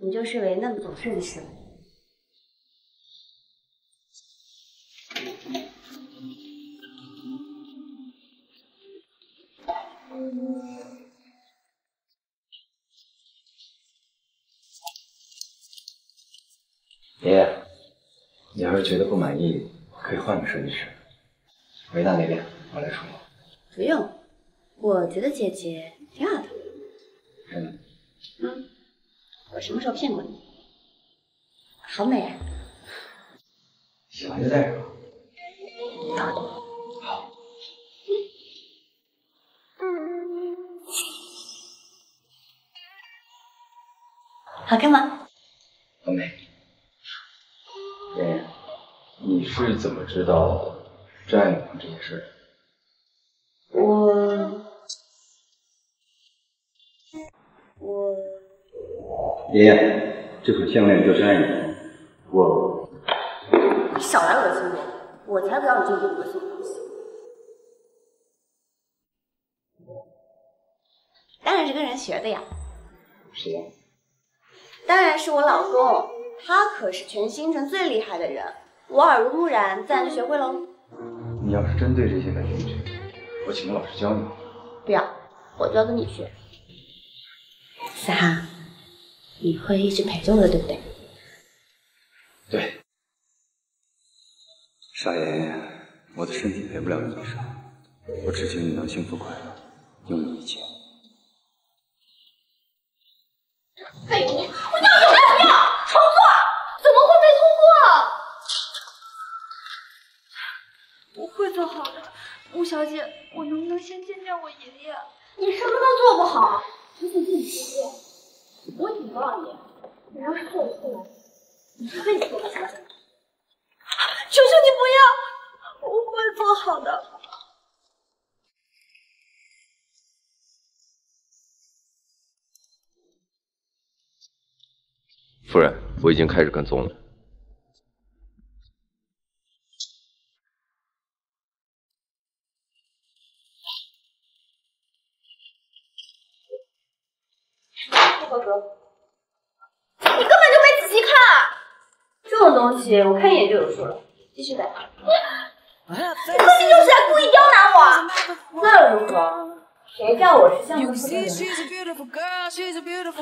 你就视为那么懂设计师了。爷爷，你要是觉得不满意，可以换个设计师。维娜那边我来处理。不用，我觉得姐姐挺好的。真的？嗯，我什么时候骗过你？好美啊！喜欢就带上吧。好好看吗？很美。妍妍，你是怎么知道真爱永恒这件事的？我我爷爷，这款项链就是爱永恒，我你少来恶心我，我才不要你这种恶心的东西。当然是跟人学的呀，谁呀？当然是我老公，他可是全星辰最厉害的人，我耳濡目染，自然就学会喽。你要是真对这些感兴趣，我请个老师教你。不要，我就要跟你学。思涵，你会一直陪着我的，对不对？对，傻爷爷，我的身体陪不了你一生，我只求你能幸福快乐，拥有一切。废物！我要就不要，重做，怎么会被通过？我会做好的，穆小姐，我能不能先见见我爷爷？你什么都做不好，只想见你爷爷。我警告你，你要是做错了，你这辈子都不相信。求求你不要，我会做好的。夫人，我已经开始跟踪了。我看一眼就有数了。继续来。你分明就是在故意刁难我。那又如何？谁叫我是项目负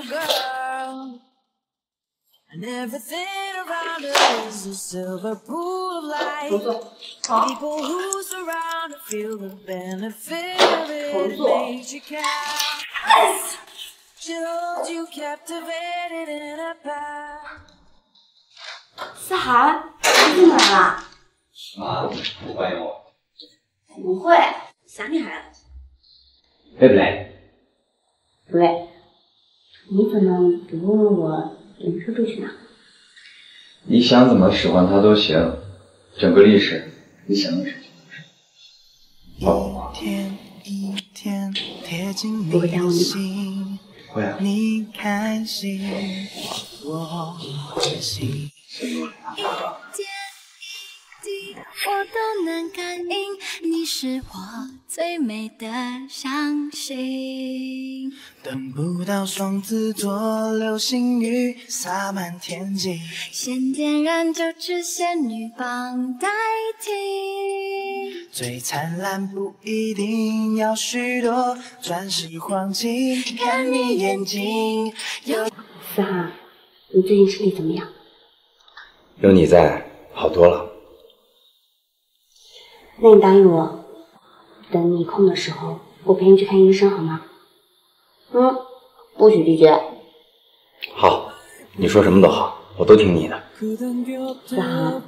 责人？And everything around her is a silver 思涵，你进来了？妈，不欢迎我？不会，想你来了。累不累？不累。你怎么不问问我林叔叔去哪？你想怎么使唤他都行，整个历史你想的事情都是。好吗？不会耽误你吗？会啊。我都能感应，你是我最美的相信。等不到双子座流星雨洒满天际，先点燃九只仙女棒代替。最灿烂不一定要许多钻石黄金，看你眼睛。思涵，你最近身体怎么样？有你在，好多了。那你答应我，等你空的时候，我陪你去看医生，好吗？嗯，不许拒绝。好，你说什么都好，我都听你的。子涵，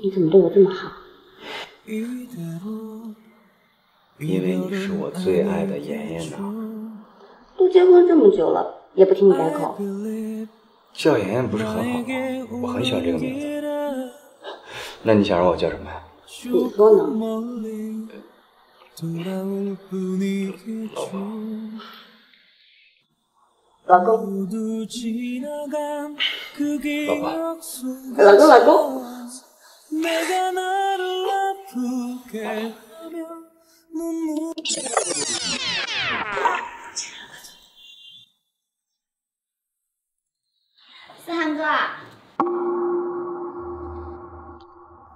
你怎么对我这么好？因为你是我最爱的妍妍呢。都结婚这么久了，也不听你改口。叫妍妍不是很好吗？我很喜欢这个名字。那你想让我叫什么呀？你说呢？老公，老公，老公，老公。思涵哥。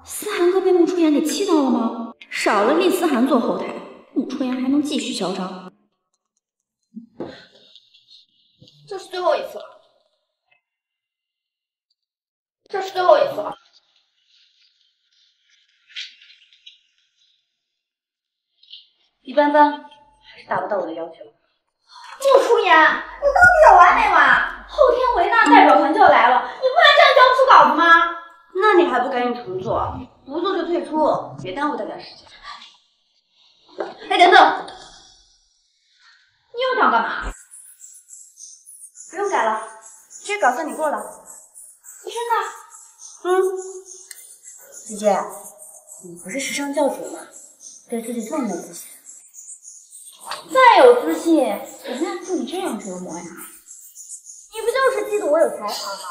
思涵哥被穆初言给气到了吗？少了厉思涵做后台，穆初言还能继续嚣张。这是最后一次了，这是最后一次了。一般般，还是达不到我的要求。穆初言，你到底有完没完？后天维纳代表团就要来了，你不还这样交不出稿子吗？那你还不赶紧重做？不做就退出，别耽误大家时间。哎，等等，你又想干嘛？不用改了，这稿子你过了。真的？嗯。姐姐，你不是时尚教主吗？对自己这么没自信？再有自信，人家不你这样折磨呀？你不就是嫉妒我有才华吗？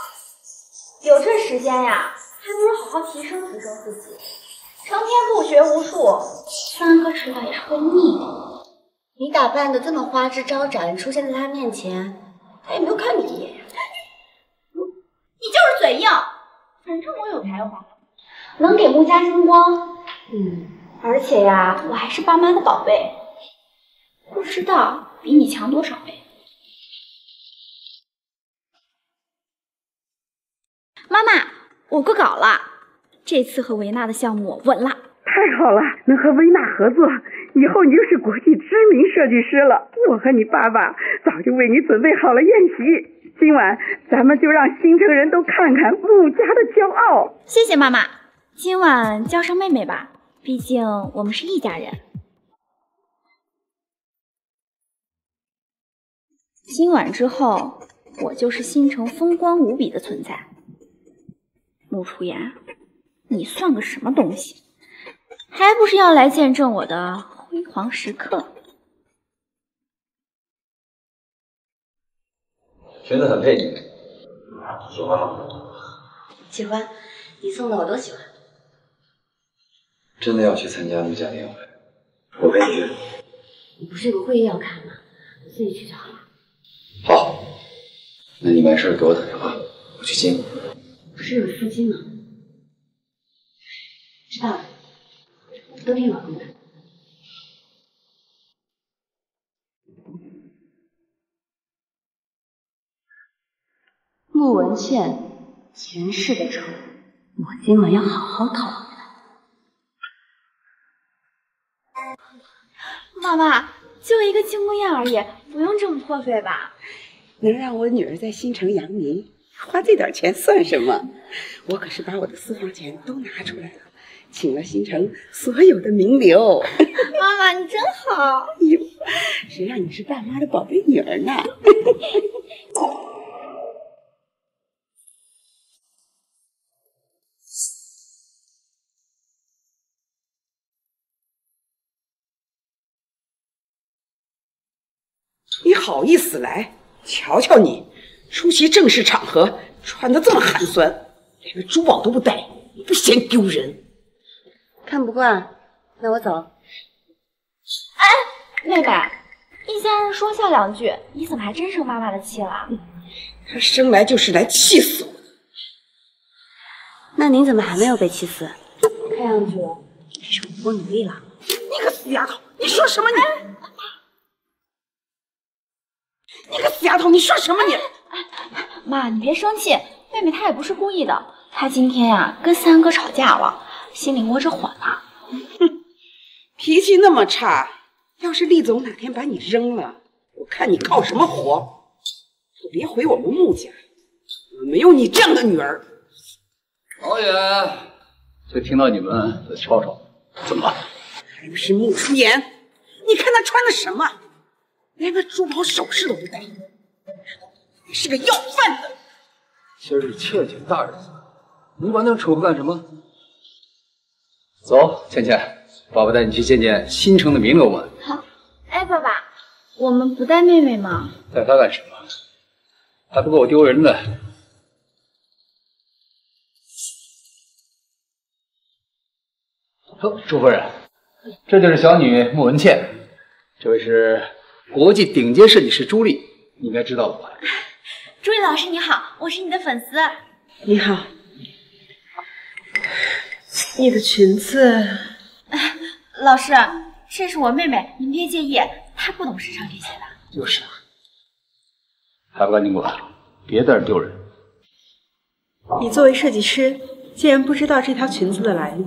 有这时间呀，还不如好好提升提升自己。成天不学无术，三哥迟早也是会腻的。你打扮的这么花枝招展，出现在他面前，他也没有看你一眼呀。你就是嘴硬，反正我有才华，能给穆家争光。嗯，而且呀，我还是爸妈的宝贝，不知道比你强多少倍。妈妈，我过稿了，这次和维纳的项目稳了。太好了，能和维纳合作，以后你就是国际知名设计师了。我和你爸爸早就为你准备好了宴席，今晚咱们就让新城人都看看穆家的骄傲。谢谢妈妈，今晚叫上妹妹吧，毕竟我们是一家人。今晚之后，我就是新城风光无比的存在。穆初言，你算个什么东西？还不是要来见证我的辉煌时刻？裙子很配你，喜欢吗？喜欢，你送的我都喜欢。真的要去参加穆家宴会，我陪你去。你不是有个会议要开吗？自己去就好了。好，那你完事给我打电话，我去接你。不是有司机吗？知道了，都听老公的。穆文倩前世的仇，我今晚要好好讨回来。妈妈，就一个庆功宴而已，不用这么破费吧？能让我女儿在新城扬名，花这点钱算什么？我可是把我的私房钱都拿出来了，请了新城所有的名流。妈妈，你真好。哎呦，谁让你是大妈的宝贝女儿呢？<laughs> 你好意思来？瞧瞧你，出席正式场合穿的这么寒酸，连个珠宝都不戴，你不嫌丢人？看不惯，那我走。哎，妹妹，一家人说笑两句，你怎么还真生妈妈的气了？他生来就是来气死我的。那您怎么还没有被气死？看样子是不够努力了。你个死丫头，你说什么你？你个死丫头，你说什么你？妈，你别生气，妹妹她也不是故意的，她今天呀、跟三哥吵架了，心里窝着火呢。哼 <laughs> 脾气那么差，要是厉总哪天把你扔了，我看你靠什么活？就别回我们穆家，我没有你这样的女儿。老远就听到你们在吵吵，怎么了？还不是穆初言？你看他穿的什么？连个珠宝首饰都不戴，你是个要饭的。今儿是倩倩大日子，你管那丑货干什么？走，倩倩，爸爸带你去见见新城的名流们。好，哎，爸爸，我们不带妹妹吗？带她干什么？还不够丢人的。哦，朱夫人，这就是小女穆文倩，这位是国际顶尖设计师朱莉，你应该知道了吧？朱莉老师你好，我是你的粉丝。你好，你的裙子，老师，这是我妹妹，您别介意，她不懂时尚这些的。就是啊，还不赶紧滚，别在这丢人！你作为设计师，竟然不知道这条裙子的来历？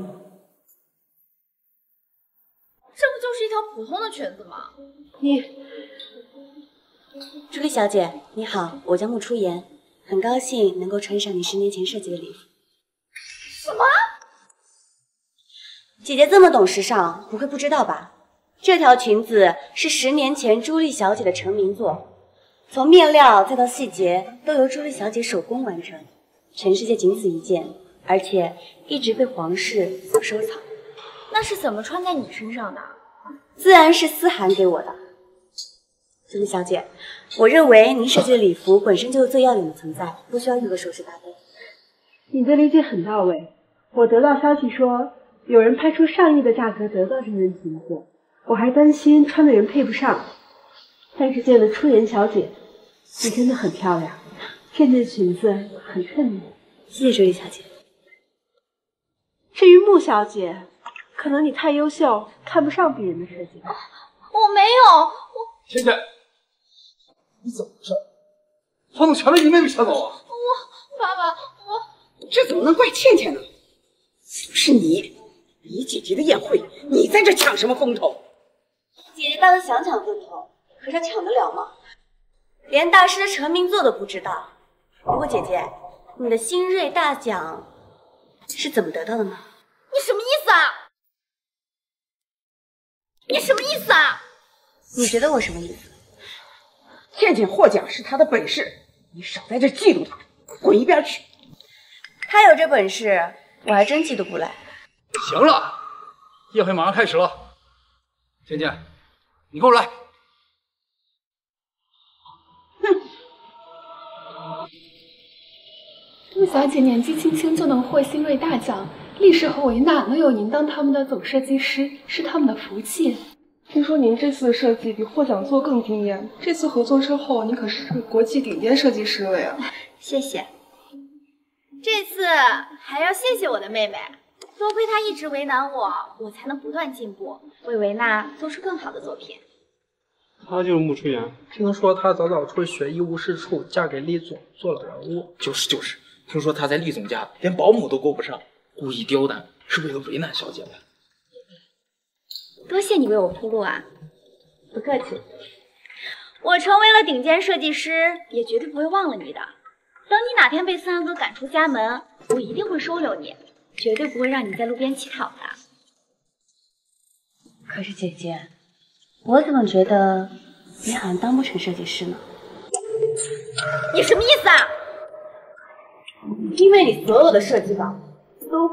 这不就是一条普通的裙子吗？你，朱莉小姐，你好，我叫穆初言，很高兴能够穿上你十年前设计的礼服。什么？姐姐这么懂时尚，不会不知道吧？这条裙子是十年前朱莉小姐的成名作，从面料再到细节都由朱莉小姐手工完成，全世界仅此一件，而且一直被皇室所收藏。那是怎么穿在你身上的？自然是思涵给我的。朱莉小姐，我认为您设计的礼服本身就是最耀眼的存在，不需要任何首饰搭配。你的理解很到位。我得到消息说，有人拍出上亿的价格得到这件裙子，我还担心穿的人配不上。但是见了初言小姐，你真的很漂亮，这件裙子很衬你。谢谢朱莉小姐。至于穆小姐，可能你太优秀，看不上别人的设计。我没有，我倩倩，你怎么回事？房子全被你妹妹抢走了。我爸爸，我这怎么能怪倩倩呢？是你，你姐姐的宴会，你在这抢什么风头？姐姐倒是想抢风头，可是抢得了吗？连大师的成名作都不知道。不过姐姐，你的新锐大奖是怎么得到的呢？你什么意思啊？你什么意思啊？你觉得我什么意思？倩倩获奖是她的本事，你少在这嫉妒她，滚一边去！她有这本事，我还真嫉妒不来。行了，宴会马上开始了。倩倩，你跟我来。陆小姐年纪轻轻就能获新锐大奖，历史和维纳能有您当他们的总设计师，是他们的福气。听说您这次的设计比获奖作更惊艳，这次合作之后，你可是国际顶尖设计师了呀！<laughs> 谢谢。这次还要谢谢我的妹妹，多亏她一直为难我，我才能不断进步，为维娜做出更好的作品。她就是穆初言，听说她早早辍学，一无是处，嫁给厉总做了人物。就是就是，听说她在厉总家连保姆都够不上，故意刁难，是为了为难小姐的。多谢你为我铺路啊！不客气。我成为了顶尖设计师，也绝对不会忘了你的。等你哪天被三阿哥赶出家门，我一定会收留你，绝对不会让你在路边乞讨的。可是姐姐，我怎么觉得你好像当不成设计师呢？你什么意思啊？因为你所有的设计稿都……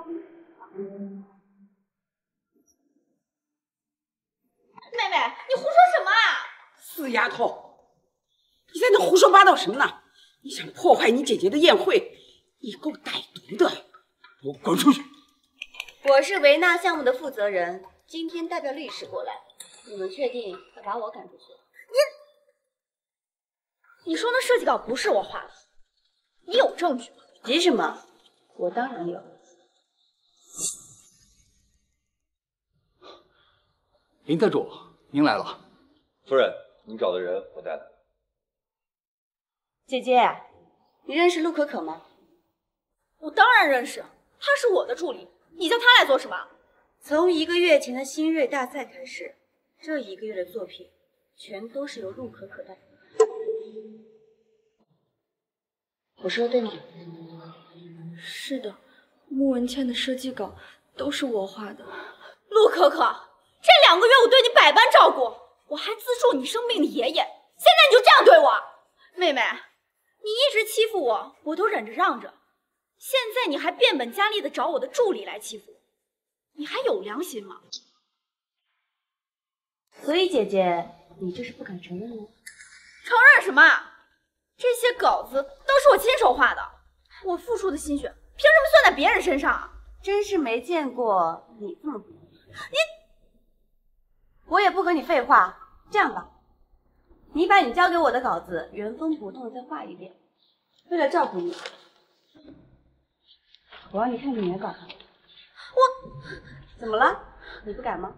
妹妹，你胡说什么啊？死丫头，你在那什么呢？你想破坏你姐姐的宴会，你够歹毒的！给我滚出去！我是维纳项目的负责人，今天代表律师过来，你们确定要把我赶出去？你说那设计稿不是我画的，你有证据吗？急什么？我当然有。林特助，您来了。夫人，您找的人我带来。姐姐，你认识陆可可吗？我当然认识，她是我的助理。你叫她来做什么？从一个月前的新锐大赛开始，这一个月的作品全都是由陆可可带。我说的对吗？是的，穆文倩的设计稿都是我画的。陆可可，这两个月我对你百般照顾，我还资助你生病的爷爷，现在你就这样对我，妹妹，你一直欺负我，我都忍着让着，现在你还变本加厉的找我的助理来欺负我，你还有良心吗？所以姐姐，你这是不敢承认吗？承认什么？这些稿子都是我亲手画的，我付出的心血，凭什么算在别人身上啊？真是没见过你这么不你，我也不和你废话。这样吧，你把你交给我的稿子原封不动的再画一遍。为了照顾你，我让你看看你的稿子。我怎么了？你不敢吗？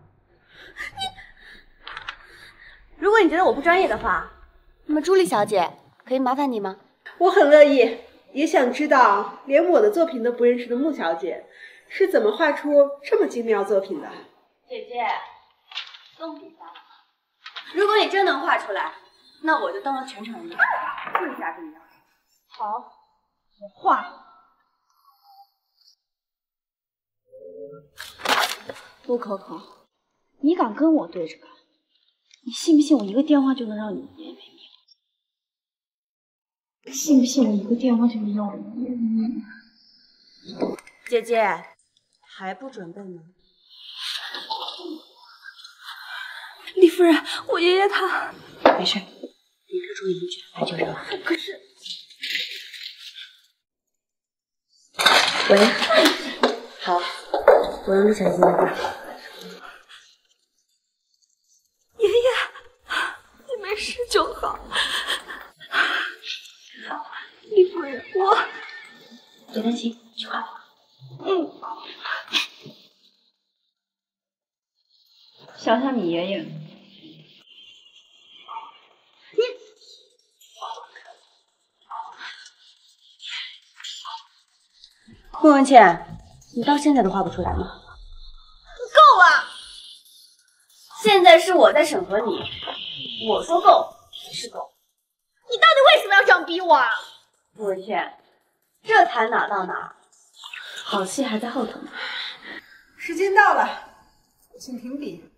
你，如果你觉得我不专业的话，那么朱莉小姐。可以麻烦你吗？我很乐意，也想知道连我的作品都不认识的穆小姐是怎么画出这么精妙作品的。姐姐，送你吧。如果你真能画出来，那我就当了全场人最佳重要。好，我画。陆可可，你敢跟我对着干？你信不信我一个电话就能让你爷爷没命？信不信我一个电话就能要我无颜为命？姐姐，还不准备吗？李夫人，我爷爷他没事，林特助已经去安排救人了。可是，喂，好，我让陆小姐接电话。爷爷，你没事就好。李夫人，我别担心，去画吧。嗯。想想你爷爷。穆文倩，你到现在都画不出来吗？够了！现在是我在审核你，我说够是够。你到底为什么要这样逼我啊？穆文倩，这才哪到哪，好戏还在后头呢。时间到了，请停笔。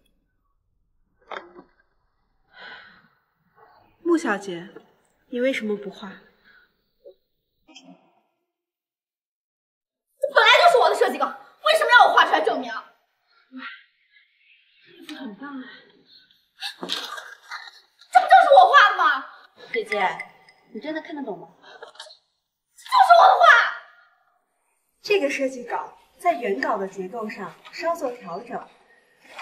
穆小姐，你为什么不画？这本来就是我的设计稿，为什么让我画出来证明？这很棒啊！这不就是我画的吗？姐姐，你真的看得懂吗？这就是我的画。这个设计稿在原稿的结构上稍作调整，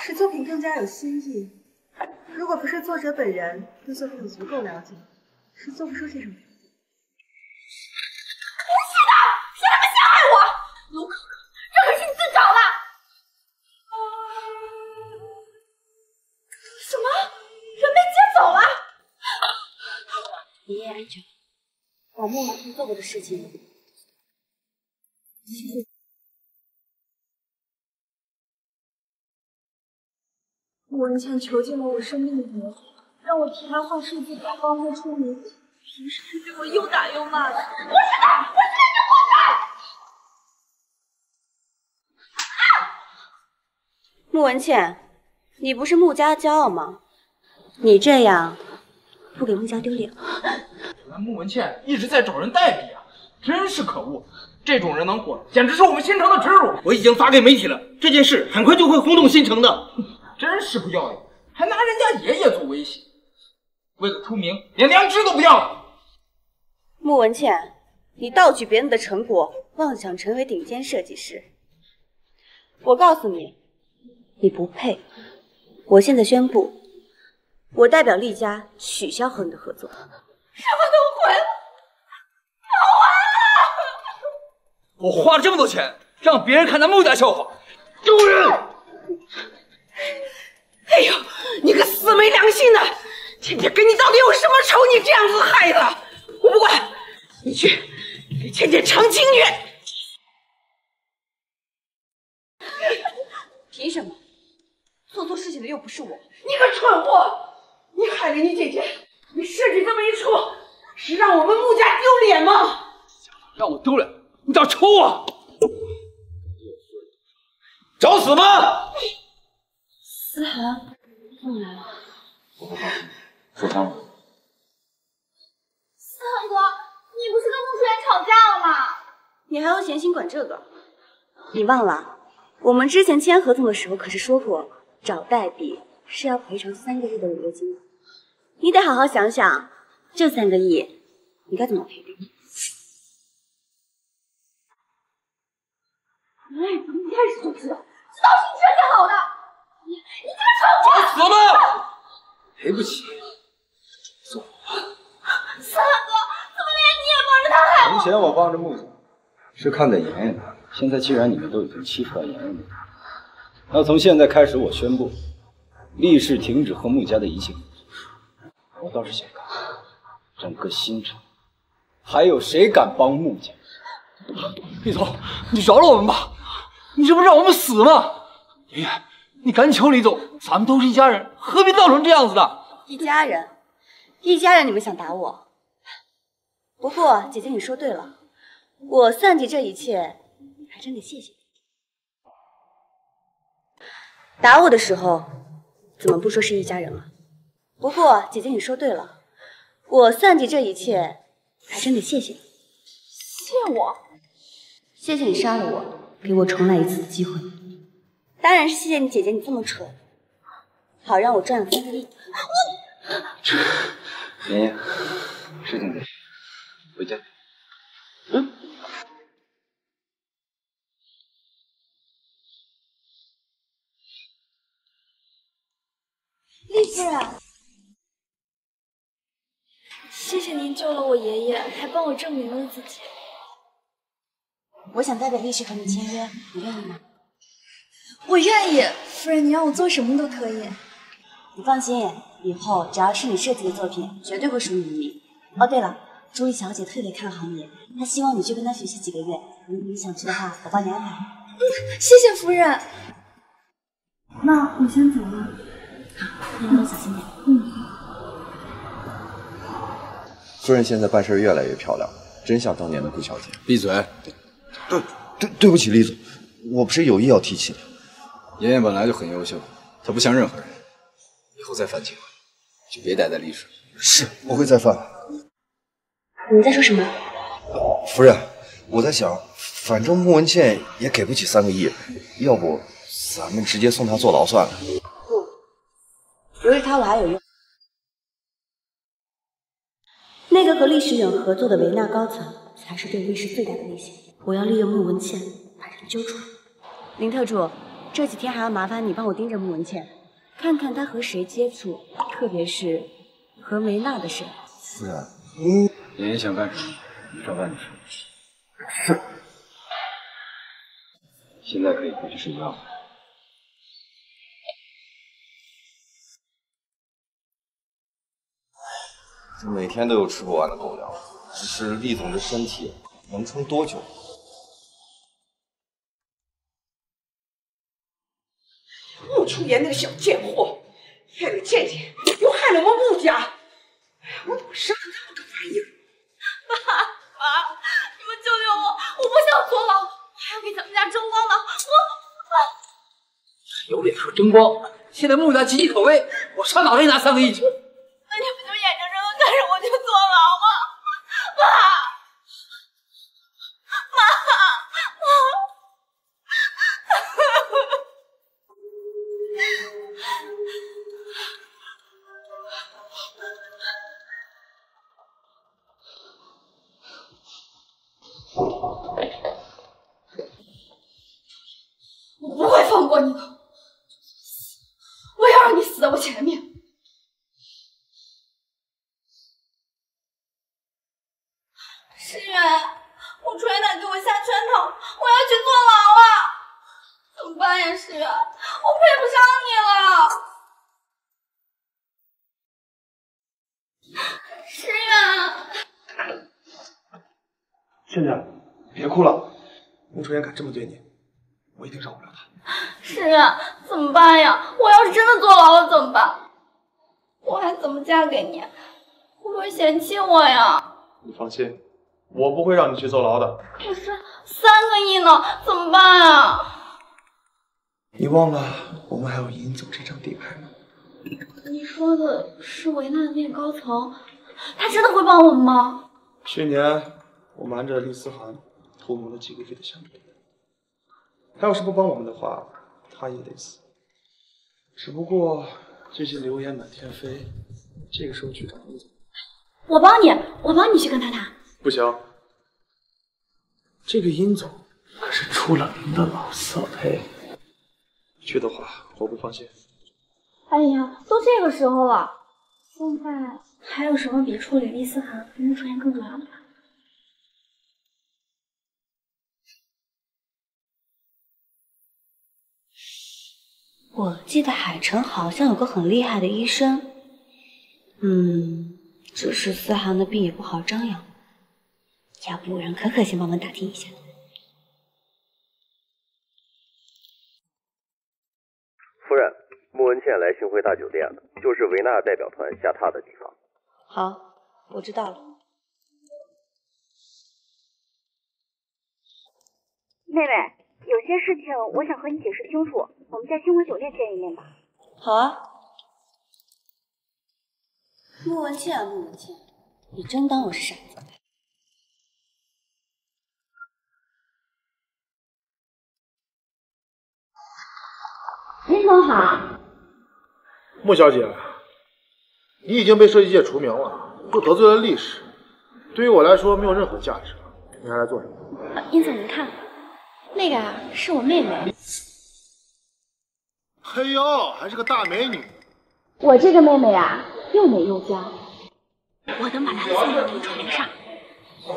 使作品更加有新意。如果不是作者本人对作品有足够了解，是做不出这种。不是的，是他们陷害我，陆可可，这可是你自找的。什么？人被接走了？你爷爷安全，保穆文倩做过的事情，谢谢。穆文倩囚禁了我生病的爷爷，让我替他画设计稿，帮他出名。平时是对我又打又骂的？我是的，不是你的穆文倩，你不是穆家的骄傲吗？你这样不给穆家丢脸穆文倩一直在找人代笔啊，真是可恶！这种人能火，简直是我们新城的耻辱。我已经发给媒体了，这件事很快就会轰动新城的。真是不要脸，还拿人家爷爷做威胁，为了出名，连良知都不要了。穆文倩，你盗取别人的成果，妄想成为顶尖设计师，我告诉你，你不配。我现在宣布，我代表厉家取消和你的合作。什么都毁了，我花了这么多钱，让别人看咱穆家笑话，丢人！哎呦，你个死没良心的！天天跟你到底有什么仇？你这样子的孩子，我不管，你去给倩倩偿清去。凭什么？做错事情的又不是我。你个蠢货！你害了你姐姐，你设计这么一出，是让我们穆家丢脸吗？让我丢脸，你找抽啊！找死吗？思涵，你来了。受伤了。思涵哥，你不是跟穆舒言吵架了吗？你还有闲心管这个？你忘了，我们之前签合同的时候可是说过，找代笔是要赔偿三个亿的违约金的。你得好好想想，这三个亿你该怎么赔的？哎，怎么一开始就知道？知道是你设计好的！你你这个蠢货！死吧！赔不起，思涵哥，怎么连你也帮着他害我？从前我帮着穆总是看在妍妍那里，现在既然你们都已经欺负到妍妍那从现在开始，我宣布立誓停止和穆家的一切合作。我倒是想看看整个新城还有谁敢帮穆家。<laughs> 厉总，你饶了我们吧！你这不让我们死吗？爷爷，你赶紧求李总，咱们都是一家人，何必闹成这样子的？一家人，一家人，你们想打我？不过姐姐你说对了，我算计这一切，还真得谢谢你。打我的时候，怎么不说是一家人了？不过姐姐你说对了，我算计这一切，还真得谢谢你。谢我？谢谢你杀了我，给我重来一次的机会。当然是谢谢你姐姐，你这么蠢，好让我赚了三个亿。妍妍，事情得回家。嗯。丽夫人，谢谢您救了我爷爷，还帮我证明了自己。我想代表律师和你签约，你愿意吗？我愿意，夫人，你让我做什么都可以。你放心，以后只要是你设计的作品，绝对会属于你。哦，对了，朱莉小姐特别看好你，她希望你去跟她学习几个月。如果你想去的话，我帮你安排。嗯，谢谢夫人。那我先走了。好，你们小心点。嗯。夫人现在办事越来越漂亮，真像当年的顾小姐。闭嘴！对对对不起，厉总，我不是有意要提起你。妍妍本来就很优秀，她不像任何人。以后再犯机会，就别待在历史。是，不会再犯。你在说什么？夫人，我在想，反正穆文倩也给不起三个亿，要不咱们直接送她坐牢算了。不，留着她我还有用。那个和厉时远合作的维纳高层，才是对律师最大的威胁。我要利用穆文倩把人揪出来。林特助，这几天还要麻烦你帮我盯着穆文倩，看看她和谁接触，特别是和维纳的事。夫人，嗯，妍妍想干什么，你照办就是。是。现在可以回去睡觉了。每天都有吃不完的狗粮，只是厉总的身体能撑多久？穆初言那个小贱货，害了倩倩，又害了我穆家，我怎么杀了那么个玩意儿？妈妈，你们救救我！我不想坐牢，我还要给咱们家争光呢！我有脸说争光？现在穆家岌岌可危，我上哪里拿三个亿去？敢这么对你，我一定饶不了他。是啊，怎么办呀？我要是真的坐牢了怎么办？我还怎么嫁给你？会不会嫌弃我呀？你放心，我不会让你去坐牢的。可是三个亿呢，怎么办啊？你忘了我们还有尹总这张底牌吗？你说的是维纳的那个高层，他真的会帮我们吗？去年我瞒着厉思涵偷摸了几个亿的项目，他要是不帮我们的话，他也得死。只不过最近流言满天飞，这个时候去找尹总我帮你，我帮你去跟他谈。不行。这个殷总可是出了名的老色胚，去的话我不放心。哎呀，都这个时候了，现在还有什么比处理厉思涵和穆初言更重要的吗？我记得海城好像有个很厉害的医生，嗯，只是思涵的病也不好张扬，要不让可可先帮忙打听一下。夫人，穆文倩来星辉大酒店了，就是维纳代表团下榻的地方。好，我知道了。妹妹，有些事情我想和你解释清楚，我们在星辉酒店见一面吧。好啊。穆文倩啊，穆文倩，你真当我是傻子？林总好，穆小姐，你已经被设计界除名了，又得罪了历史，对于我来说没有任何价值。你还来做什么？殷总您看，那个啊是我妹妹，嘿呦，还是个大美女。我这个妹妹啊又美又娇，我等把她送到你床上，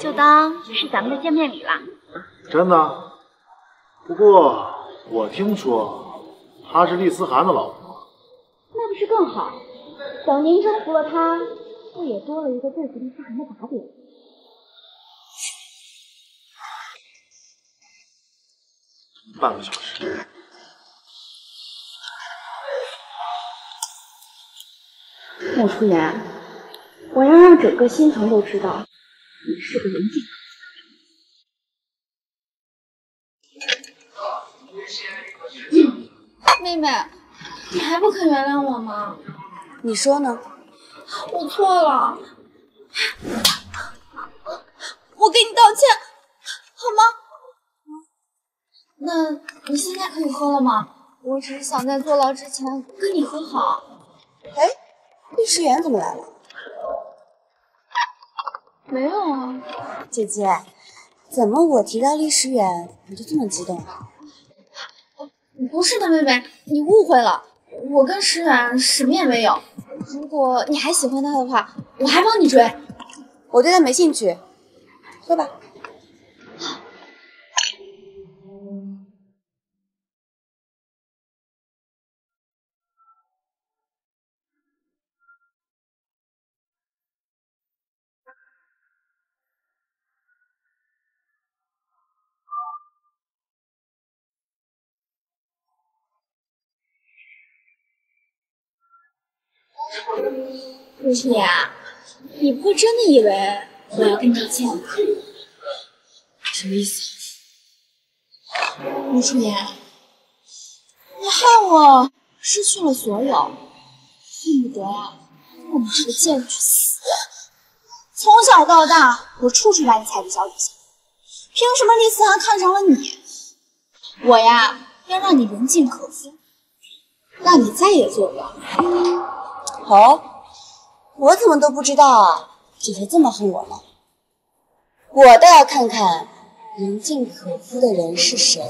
就当是咱们的见面礼了。真的？不过我听说她是厉思涵的老婆。那不是更好？等您征服了她，不也多了一个对付厉思涵的把柄？半个小时。穆初言，我要让整个新城都知道你是个人尽妹妹，你还不肯原谅我吗？你说呢？我错了，我给你道歉，好吗？那你现在可以喝了吗？我只是想在坐牢之前跟你和好。哎，厉时远怎么来了？没有啊，姐姐，怎么我提到厉时远你就这么激动啊？不是的，妹妹，你误会了，我跟石远什么也没有。如果你还喜欢他的话，我还帮你追。我对他没兴趣，喝吧。陆初言，你不会真的以为我要跟你道歉吧？什么意思？陆初言，你害我失去了所有，恨不得啊我们这个贱人去死。从小到大，我处处把你踩在脚底下，凭什么厉思涵看上了你？我呀，要让你人尽可夫，让你再也做不了。哦，我怎么都不知道啊？姐姐这么恨我呢？我倒要看看人尽可夫的人是谁。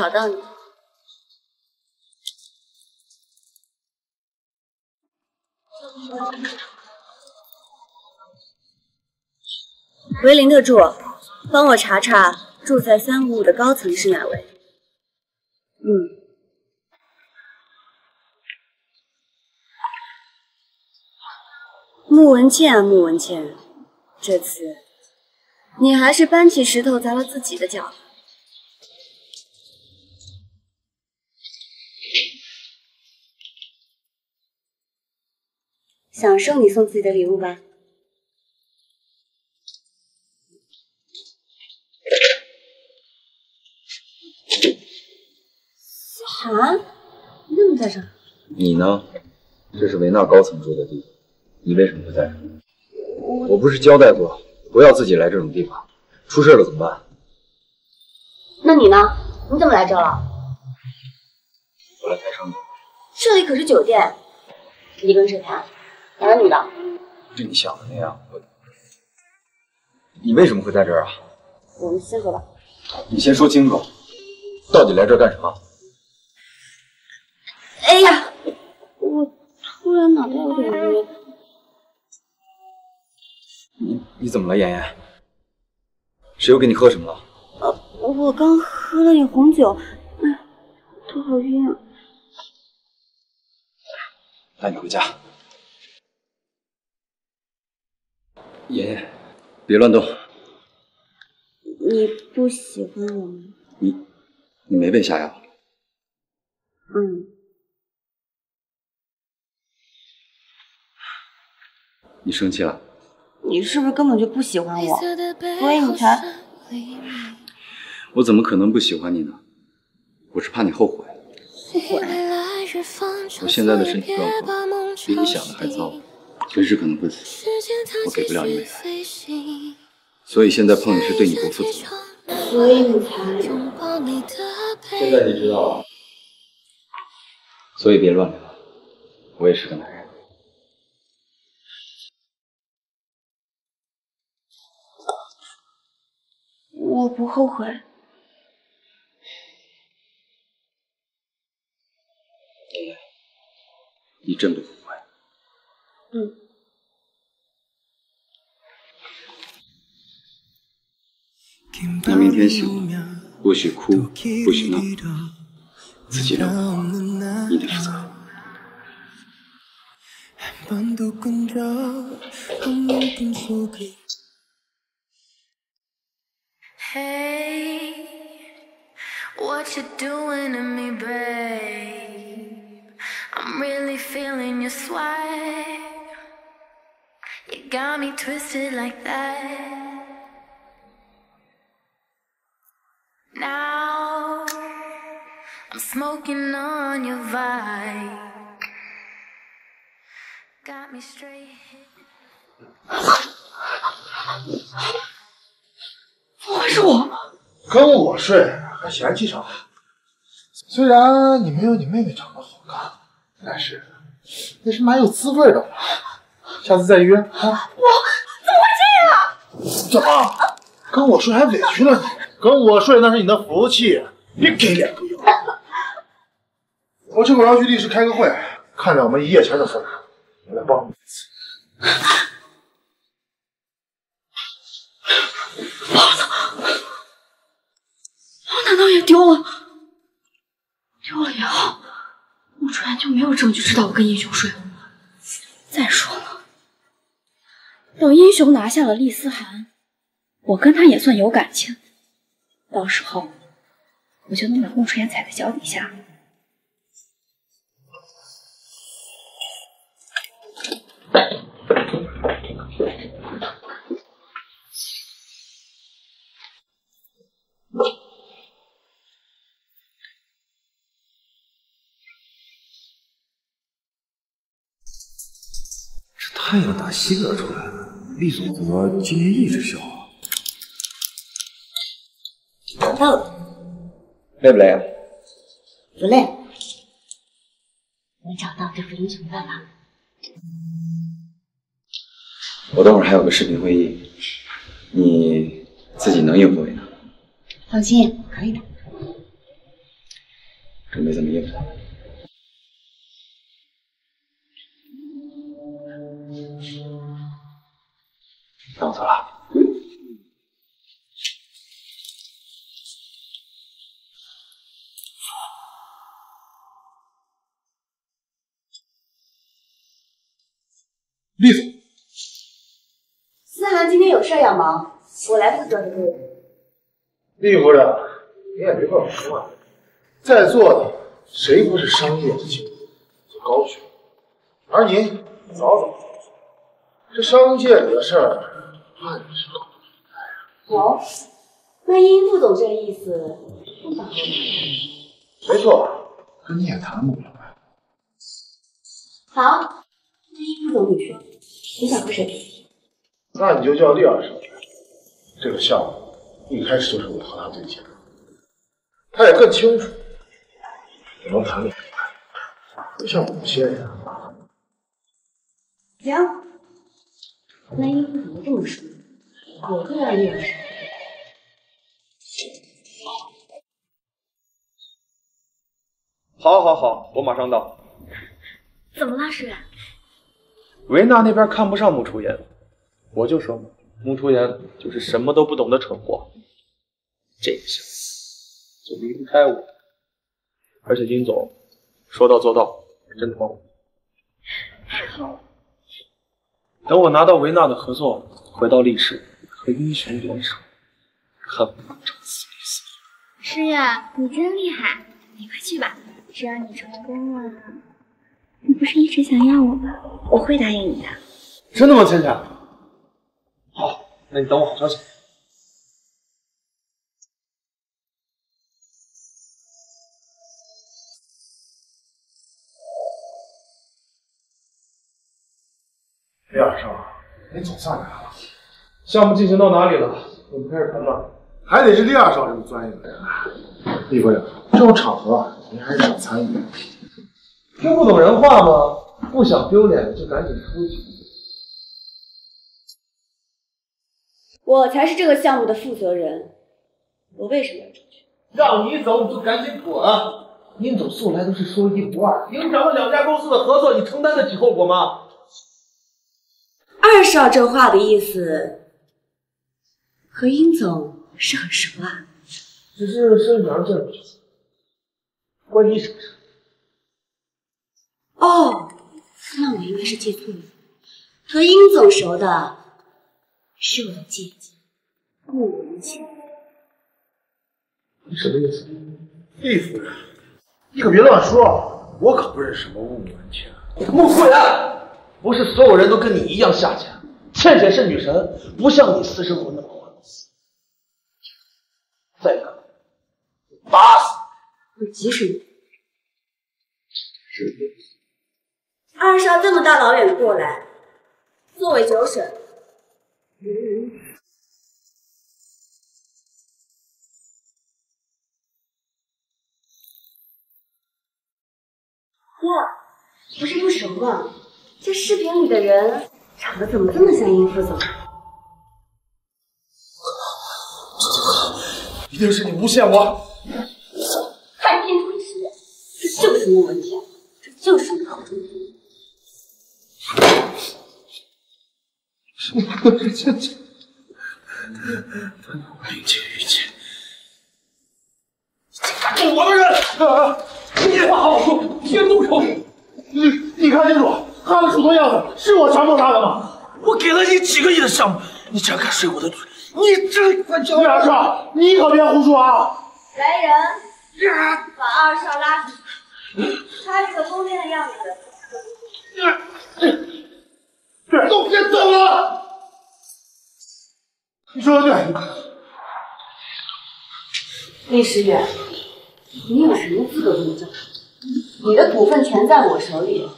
找到你。维林特助，帮我查查住在三五五的高层是哪位？嗯。穆文倩啊，穆文倩，这次你还是搬起石头砸了自己的脚。享受你送自己的礼物吧。思涵，你怎么在这儿？你呢？这是维纳高层住的地方，你为什么会在这儿？我不是交代过，不要自己来这种地方，出事了怎么办？那你呢？你怎么来这儿了？我来谈生意。这里可是酒店，你跟谁谈？男的女的？是你想的那样。我，你为什么会在这儿啊？我们先喝吧。你先说清楚，到底来这儿干什么？哎呀，我突然脑袋有点晕。你你怎么了，妍妍？谁又给你喝什么了？呃，我刚喝了点红酒，哎，头好晕啊。带你回家。妍妍，别乱动。你不喜欢我吗？你你没被下药？嗯。你生气了？你是不是根本就不喜欢我，所以你才……我怎么可能不喜欢你呢？我是怕你后悔。后悔？我现在的身体状况比你想的还糟，随时可能会死，我给不了你未来。所以现在碰你是对你不负责。所以你才……现在你知道了，所以别乱聊。我也是个男人。我不后悔。你真不后悔？嗯。明天醒了，不许哭，不许闹，自己留你得负责。Hey, what you doin' in me, babe? I'm really feeling your swipe. Got me twisted like that. Now I'm smoking on your vibe. Got me straight. 怎么会是我？跟我睡还嫌弃啥？虽然你没有你妹妹长得好看，但是也是蛮有滋味的嘛。下次再约。啊！我怎么会这样？怎么跟我睡还委屈了你？跟我睡那是你的福气，别给脸不要。我这会儿要去律师开个会，看在我们一夜情的份上，我。来帮你一次。我难道也丢了？丢了也好，穆楚然就没有证据知道我跟叶雄睡了。再说了。等英雄拿下了厉思涵，我跟他也算有感情，到时候我就能把穆初言踩在脚底下。这太阳打西边出来了，厉总怎么今天一直笑啊？找到了，累不累啊？不累。我找到对付英雄的办法。我等会儿还有个视频会议，你自己能应付为难？放心，可以的。准备怎么应付？那我走了。厉总，思涵今天有事要忙，我来负责这个任务。厉夫人，你也别怪我说啊，在座的谁不是商业的精英和高手？而您早早这商界里的事儿，哦，那殷副总这意思，不想和我没错，跟你也谈不明白。好，那殷副总你说，你想和谁？那你就叫厉二少来。这个项目一开始就是我和他对接的，他也更清楚我能谈明白，不像某些人。行，那殷副总这么说，我。好，好，好，我马上到。怎么了，石远？维娜那边看不上穆初言，我就说嘛，穆初言就是什么都不懂的蠢货。这个小子就离不开我，而且金总说到做到，真的帮我。太好了，等我拿到维纳的合作，回到历史和英雄联手，恨不能整死李思涵。诗月，你真厉害，你快去吧。只要你成功了，你不是一直想要我吗？我会答应你的。真的吗，倩倩？好，那你等我好消息。你总算来了。项目进行到哪里了？我们开始谈吧。还得是厉二少这么专业的人。厉夫人，这种场合您还是少参与。听不懂人话吗？不想丢脸就赶紧出去。我才是这个项目的负责人，我为什么要出去？让你走你就赶紧滚！殷总素来都是说一不二，影响了两家公司的合作，你承担得起后果吗？二少这话的意思，和殷总是很熟啊。只是身上这不行，关你什么事？哦，那我应该是记错了，和殷总熟的是我的姐姐穆文倩。你什么意思？易夫人，你可别乱说，我可不认识什么穆文倩。穆夫人，不是所有人都跟你一样下贱，倩倩是女神，不像你私生活那么混。再敢打死我急什么？二少这么大老远过来，作为九婶，哥，不是不熟吗？这视频里的人长得怎么这么像殷副总？一定是你诬陷我！看清楚是人，这就是穆文倩，这就是你口中的是倩倩，并且遇见动我的人，你话好好说，别动手！你你看清楚，他的出头样子是我强迫他的吗？我给了你几个亿的项目，你竟然敢睡我的女人！你这范乔二少，你可别胡说啊！来人，把二少拉出去，他这个疯癫的样子。都别动了！你说的对。厉时远，你有什么资格这么叫嚣？你的股份全在我手里。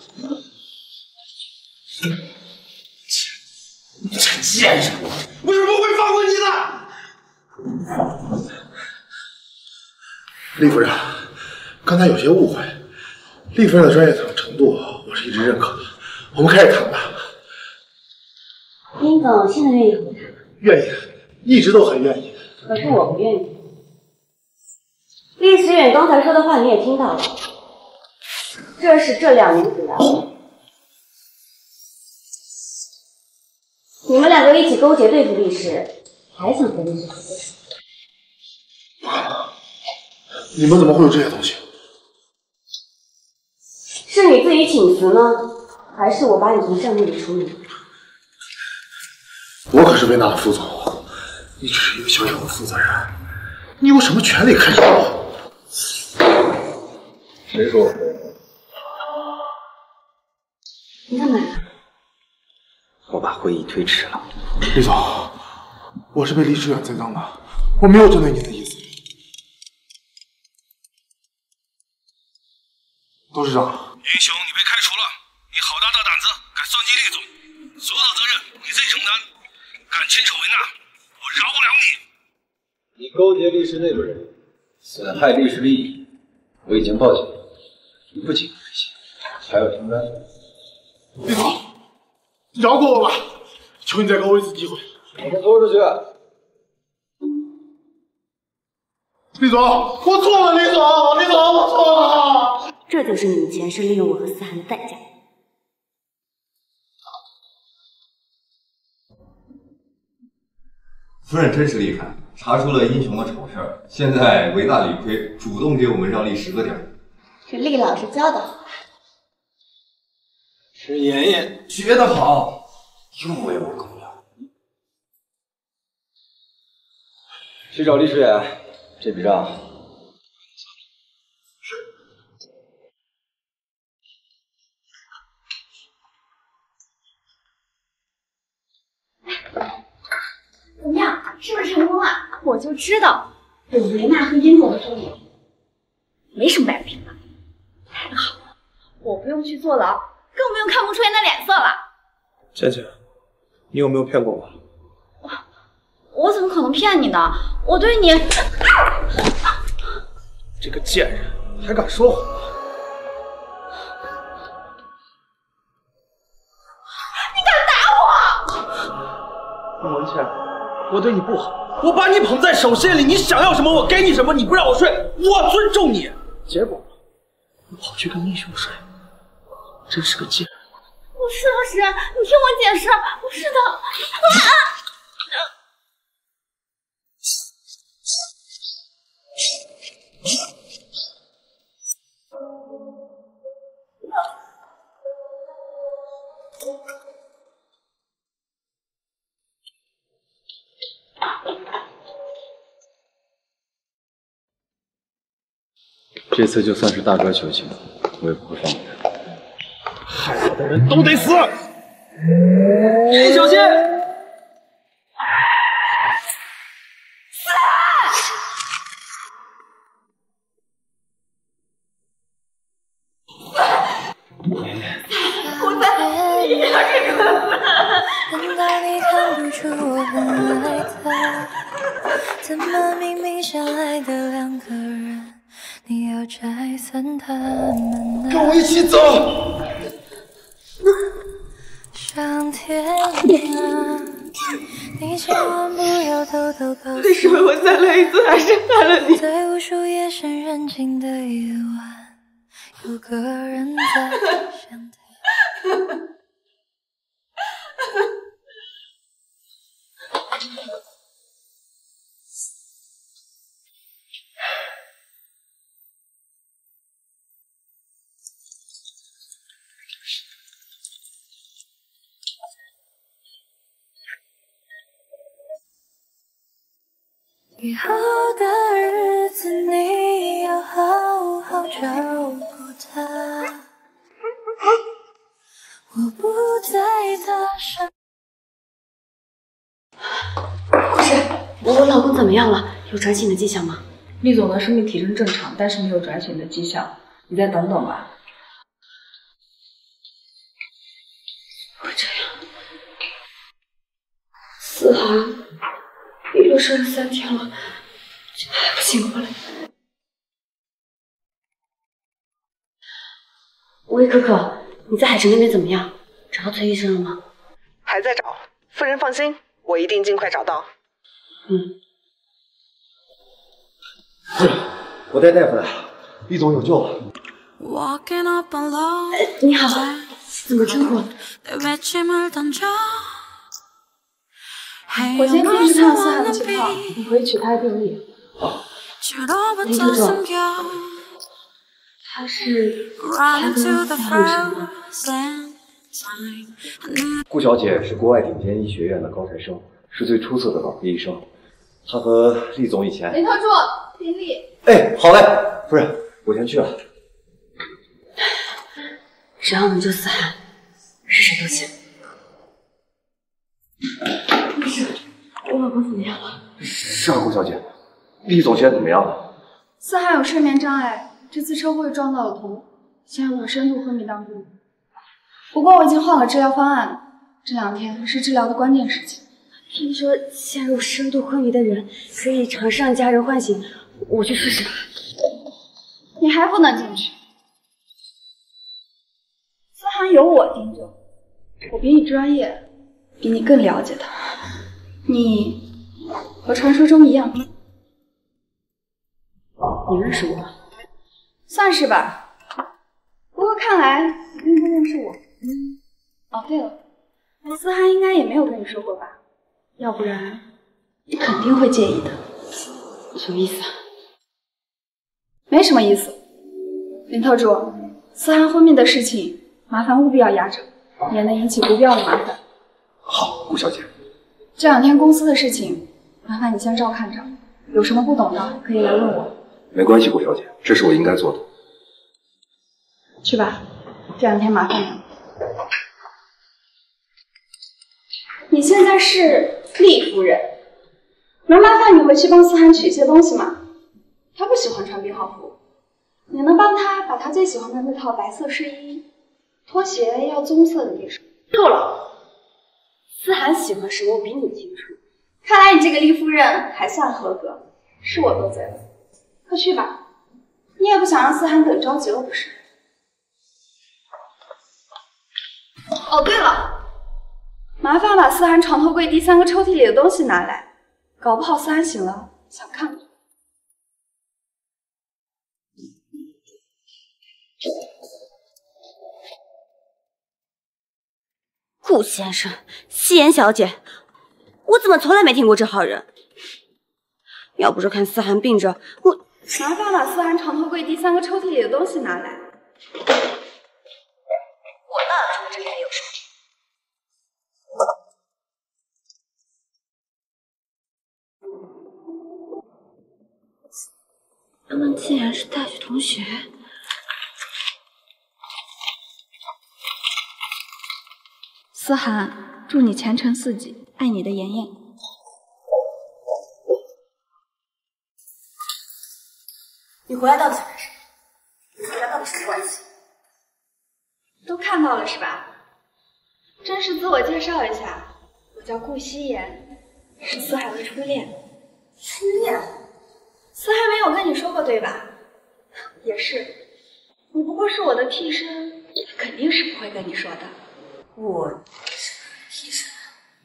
你这个贱人，我是不会放过你的！厉夫人，刚才有些误会。厉夫人的专业程度，我是一直认可的。我们开始谈吧。殷总现在愿意和我谈吗？愿意，一直都很愿意。可是我不愿意。厉时远刚才说的话你也听到了，这是这两年以来，你们两个一起勾结对付律师，还想和厉氏合作？你们怎么会有这些东西？是你自己请辞呢，还是我把你从项目里除名？我可是维纳的副总，你只是一个小小的负责人，你有什么权利开除我？谁说？你干嘛？会议推迟了。李总，我是被李志远栽赃的，我没有针对你的意思。董事长，云雄，你被开除了，你好大的胆子，敢算计厉总，所有的责任你自己承担，敢牵扯维纳，我饶不了你。你勾结律师内部人员，损害律师利益，我已经报警了。你不仅还要承担。李总，饶过我吧，求你再给我一次机会。把他拖出去。厉总，我错了，厉总，厉总，我错了。这就是你们前世利用我和思涵的代价。夫人真是厉害，查出了英雄的丑事儿。现在为大理亏，主动给我们让利十个点。是厉老师教的。是妍妍学得好，又为我功劳。去找李世远，这笔账。怎么样，是不是成功了？我就知道，有维娜和殷总的助力，没什么摆不平的。太好了，我不用去坐牢，更不用看穆初言的脸色了。倩倩，你有没有骗过我？我我怎么可能骗你呢？我对你……这个贱人还敢说谎！你敢打我！孟文倩，我对你不好，我把你捧在手心里，你想要什么我给你什么，你不让我睡，我尊重你，结果你跑去跟英雄睡，真是个贱人！不是不是，你听我解释，不是的。啊！这次就算是大哥求情，我也不会放过他。人都得死！你小心！我在，你要是可难道你看不出我很爱他？怎么明明相爱的两个人，你要拆散他们？跟我一起走。因，为我再来一次还是害了你？在无数夜深人静的夜晚，有个人在想他。转醒的迹象吗？厉总的生命体征正常，但是没有转醒的迹象，你再等等吧。会这样？思涵已经睡了三天了，怎么还不醒过来？喂，可可，你在海城那边怎么样？找到崔医生了吗？还在找，夫人放心，我一定尽快找到。嗯。夫人，我带大夫来了，厉总有救了。你好，怎么称呼？我先去看思涵的情况，你可以取他的病历。林总总，他是他跟思涵有什么？顾小姐是国外顶尖医学院的高材生，是最出色的脑科医生。她和厉总以前……林特助，病历。哎，好嘞，夫人，我先去了。只要能救思涵，是谁都行。医生，我老公怎么样了？是啊，顾小姐，厉总现在怎么样了？思涵有睡眠障碍，这次车祸撞到了头，陷入了深度昏迷当中。不过我已经换了治疗方案，这两天是治疗的关键时期。听说陷入深度昏迷的人可以尝试让家人唤醒，我去试试吧。你还不能进去。思涵有我盯着，我比你专业，比你更了解他。你和传说中一样。你认识我？算是吧。不过看来你并不认识我。哦，对了，思涵应该也没有跟你说过吧？要不然你肯定会介意的。什么意思啊？没什么意思。林特助，思涵昏迷的事情，麻烦务必要压着，免得引起不必要的麻烦。好，顾小姐。这两天公司的事情，麻烦你先照看着，有什么不懂的可以来问我。没关系，顾小姐，这是我应该做的。去吧，这两天麻烦你了。你现在是厉夫人，能麻烦你回去帮思涵取一些东西吗？她不喜欢穿病号服，你能帮他把他最喜欢的那套白色睡衣、拖鞋要棕色的那双。够了，思涵喜欢什么我比你清楚。看来你这个厉夫人还算合格，是我得罪了。快去吧，你也不想让思涵等着急了不是？哦，对了。麻烦把思涵床头柜第三个抽屉里的东西拿来，搞不好思涵醒了想看看。顾先生，夕颜小姐，我怎么从来没听过这号人？要不是看思涵病着，我麻烦把思涵床头柜第三个抽屉里的东西拿来。我哪知道这里还有什么？他们竟然是大学同学！思涵，祝你前程似锦，爱你的妍妍。你回来到底想干什么？你回来到底什么关系？都看到了是吧？正式自我介绍一下，我叫顾夕颜，是思涵的初恋。初恋？思涵没有跟你说过对吧？<laughs> 也是，你不过是我的替身，肯定是不会跟你说的。我是替身？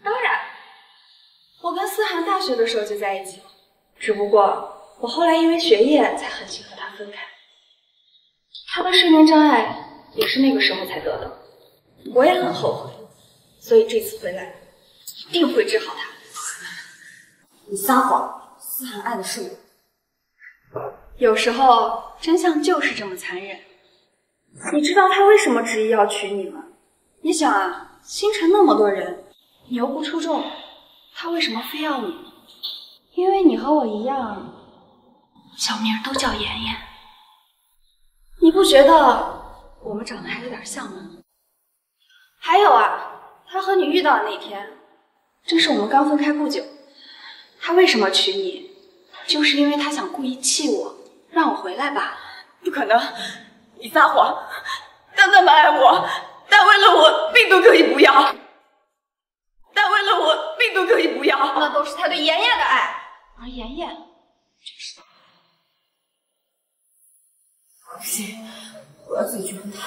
当然，我跟思涵大学的时候就在一起了，只不过我后来因为学业才狠心和他分开。他的睡眠障碍也是那个时候才得的，我也很后悔，所以这次回来一定会治好他。你撒谎，思涵爱的是我。有时候真相就是这么残忍。你知道他为什么执意要娶你吗？你想啊，星辰那么多人，你又不出众，他为什么非要你？因为你和我一样，小名都叫妍妍。你不觉得我们长得还有点像吗？还有啊，他和你遇到的那天，正是我们刚分开不久。他为什么娶你？就是因为他想故意气我，让我回来吧？不可能，你撒谎！他那么爱我，但为了我，病都可以不要。但为了我，病都可以不要。那都是他对妍妍的爱，而妍妍就是……不行，我要自己去问他。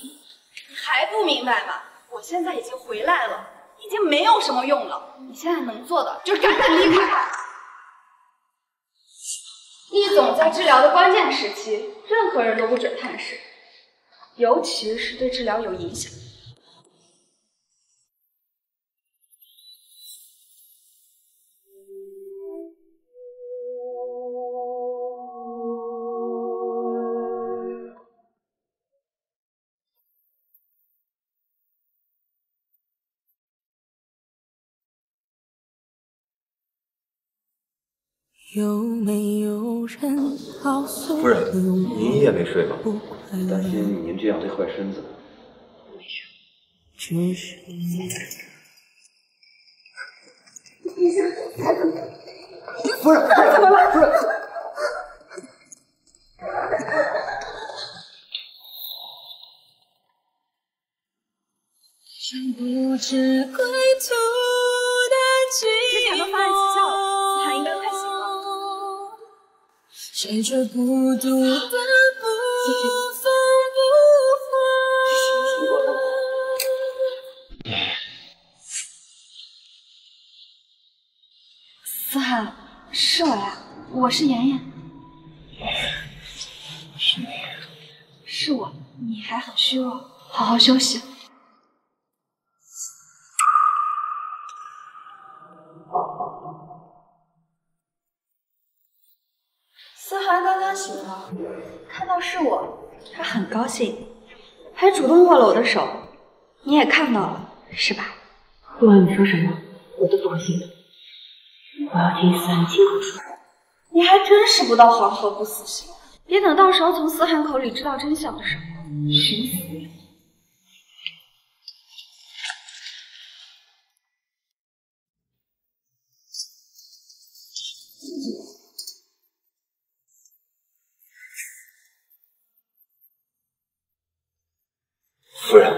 你还不明白吗？我现在已经回来了，已经没有什么用了。你现在能做的就是赶紧离开。厉总在治疗的关键时期，任何人都不准探视，尤其是对治疗有影响。有没有人告诉夫人，您一夜没睡吧？担心您这样累坏身子。只是你。夫人，怎么了？夫人，像不知归途的寂寞。随着孤独的步伐不思涵，是我呀，我是妍妍。是你，是我，你还很虚弱，好好休息。看到是我，他很高兴，还主动握了我的手。你也看到了，是吧？不管你说什么，我都不会信的。我要听思涵亲口说。你还真是不到黄河不死心，别等到时候从思涵口里知道真相的时候，寻死夫人，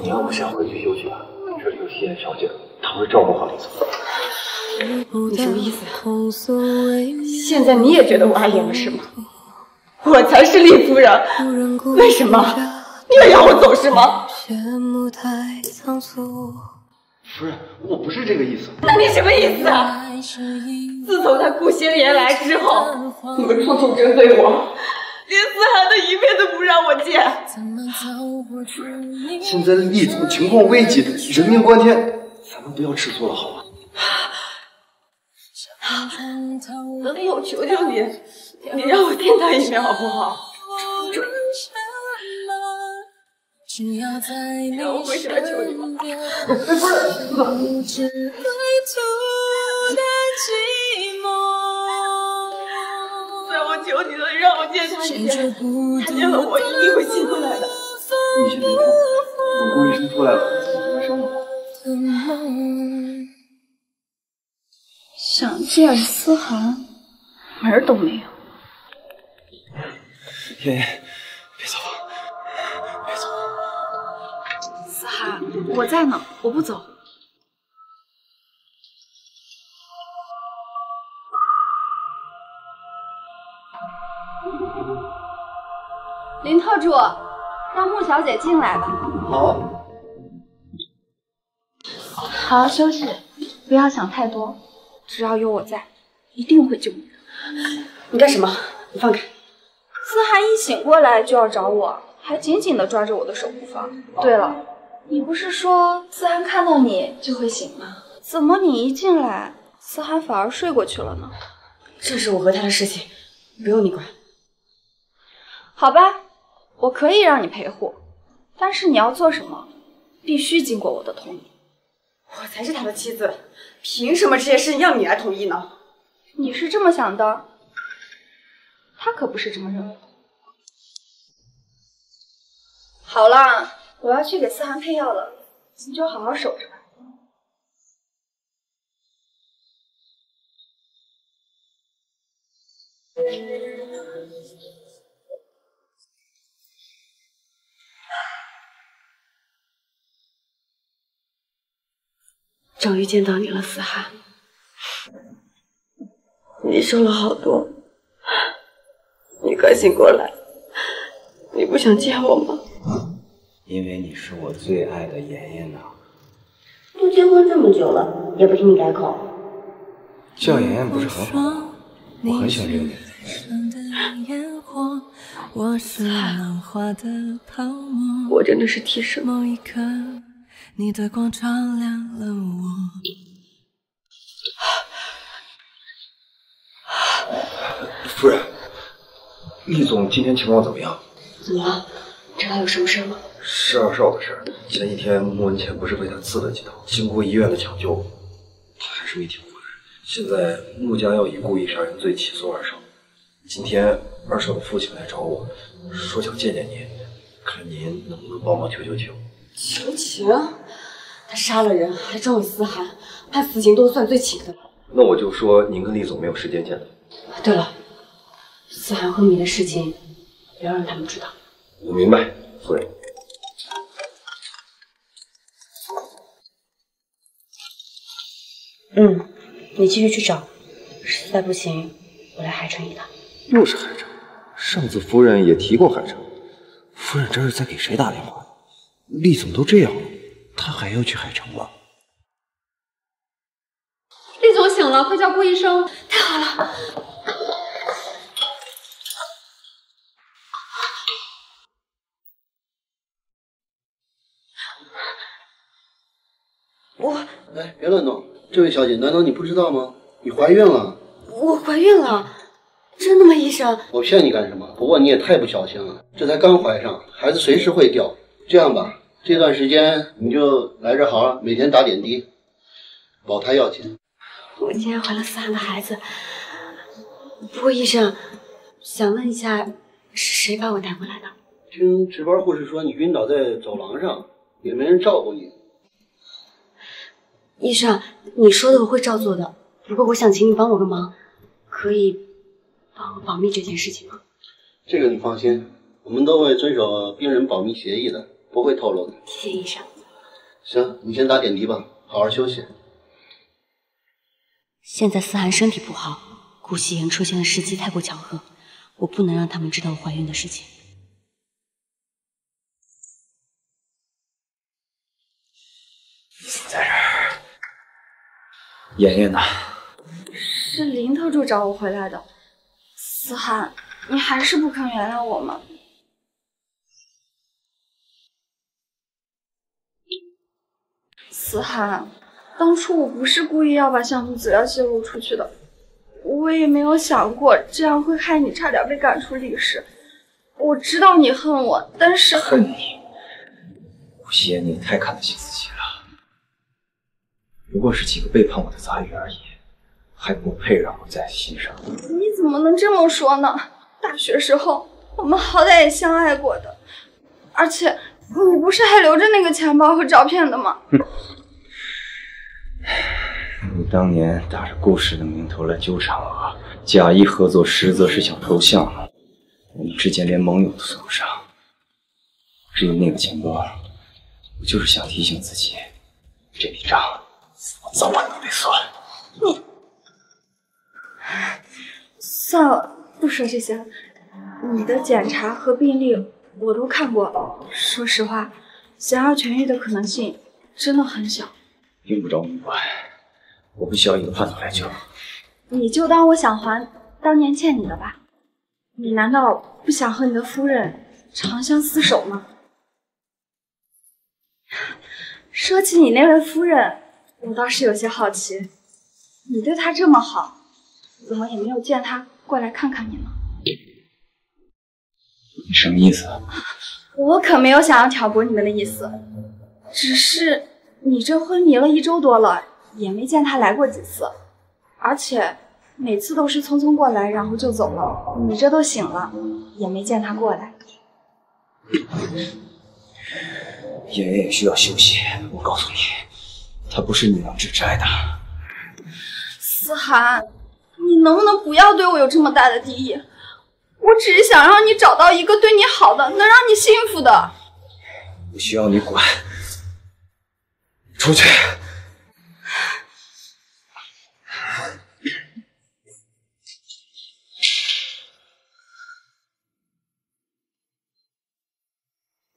你要不先回去休息吧，这里有西颜小姐，她会照顾好你的。你什么意思？现在你也觉得我碍眼了是吗？我才是厉夫人，为什么？你也要我走是吗？夫人，我不是这个意思。那你什么意思啊？自从他顾星言来之后，你们处处针对我，连思涵的一面都不让我见。现在厉总情况危急，人命关天，咱们不要吃醋了好吗？能力，我求求你，你让我见他一面好不好？让我跪下来求你吧！不知归途的求你了，让我见他一面，看见了我一定会醒过来的。你先别哭，等顾医生出来了，你再生我。想见思涵，门儿都没有。妍妍，别走，别走。思涵，我在呢，我不走。林特助，让穆小姐进来吧。好。好好休息，不要想太多。只要有我在，一定会救你的。你干什么？你放开！思涵一醒过来就要找我，还紧紧的抓着我的手不放。对了，你不是说思涵看到你就会醒吗？怎么你一进来，思涵反而睡过去了呢？这是我和他的事情，不用你管。好吧，我可以让你陪护，但是你要做什么，必须经过我的同意。我才是他的妻子，凭什么这些事情要你来同意呢？你是这么想的，他可不是这么认为。好了，我要去给思涵配药了，你就好好守着吧。终于见到你了，思涵。你瘦了好多，你快醒过来！你不想见我吗？因为你是我最爱的妍妍呐。都结婚这么久了，也不听你改口。叫妍妍不是很好吗？我很喜欢这个名字。我真的是替身。你的光照亮了我。<sighs> 夫人，厉总今天情况怎么样？怎么了？找他有什么事吗？是二少的事。前几天穆文倩不是被他刺了几刀，经过医院的抢救，他还是没挺过来。现在穆家要以故意杀人罪起诉二少。今天二少的父亲来找我，说想见见您，看您能不能帮忙求求情。求情？他杀了人，还撞了思涵，判死刑都算最轻的了。那我就说您跟厉总没有时间见了。对了，思涵昏迷的事情，不要让他们知道。我明白，夫人。嗯，你继续去找，实在不行，我来海城一趟。又是海城，上次夫人也提过海城。夫人这是在给谁打电话？厉总都这样了，他还要去海城吗？厉总醒了，快叫顾医生！太好了。我哎，别乱动！这位小姐，难道你不知道吗？你怀孕了。我怀孕了，真的吗，医生？我骗你干什么？不过你也太不小心了，这才刚怀上，孩子随时会掉。这样吧，这段时间你就来这好，每天打点滴，保胎要紧。我今天怀了思涵的孩子。不过医生，想问一下，是谁把我带过来的？听值班护士说你晕倒在走廊上，也没人照顾你。医生，你说的我会照做的。不过我想请你帮我个忙，可以帮我保密这件事情吗？这个你放心，我们都会遵守病人保密协议的，不会透露的。谢谢医生。行，你先打点滴吧，好好休息。现在思涵身体不好，顾夕颜出现的时机太过巧合，我不能让他们知道我怀孕的事情。在这儿，妍妍呢？是林特助找我回来的。思涵，你还是不肯原谅我吗？思涵，当初我不是故意要把相图资料泄露出去的，我也没有想过这样会害你差点被赶出历史。我知道你恨我，但是恨你，顾夕颜，你也太看得起自己了。不过是几个背叛我的杂鱼而已，还不配让我在心上。你怎么能这么说呢？大学时候我们好歹也相爱过的，而且你不是还留着那个钱包和照片的吗？你当年打着顾氏的名头来纠缠我，假意合作，实则是想偷项。我们之间连盟友都算不上。至于那个钱包，我就是想提醒自己，这笔账我早晚都得算。你算了，不说这些了。你的检查和病历我都看过，说实话，想要痊愈的可能性真的很小。用不着你管，我不需要一个叛徒来救。你就当我想还当年欠你的吧。你难道不想和你的夫人长相厮守吗？说起你那位夫人，我倒是有些好奇，你对她这么好，怎么也没有见她过来看看你呢？你什么意思？我可没有想要挑拨你们的意思，只是你这昏迷了一周多了，也没见他来过几次，而且每次都是匆匆过来，然后就走了。你这都醒了，也没见他过来。妍妍也需要休息。我告诉你，他不是你能指摘的。思涵，你能不能不要对我有这么大的敌意？我只是想让你找到一个对你好的，能让你幸福的。不需要你管。出去。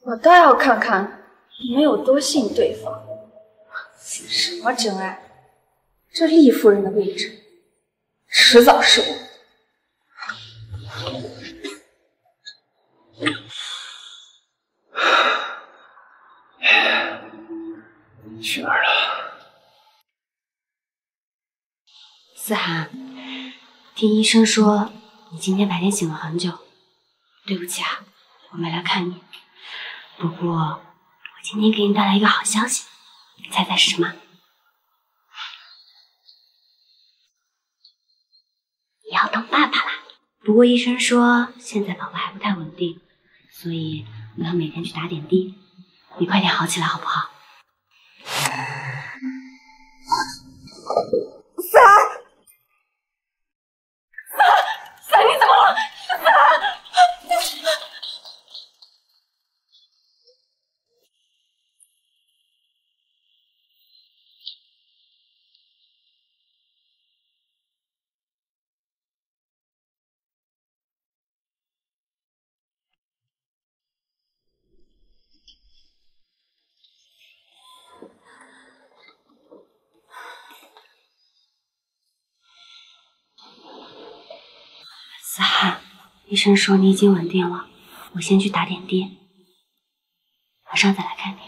我倒要看看你们有多信对方。什么真爱？这厉夫人的位置，迟早是我。去哪儿了？思涵，听医生说你今天白天醒了很久，对不起啊，我没来看你。不过我今天给你带来一个好消息，你猜猜是什么？你要当爸爸啦！不过医生说现在宝宝还不太稳定，所以我要每天去打点滴。你快点好起来好不好？思涵，思涵，思涵，你怎么了？思涵。思涵，医 生说你已经稳定了，我先去打点滴，晚上再来看你。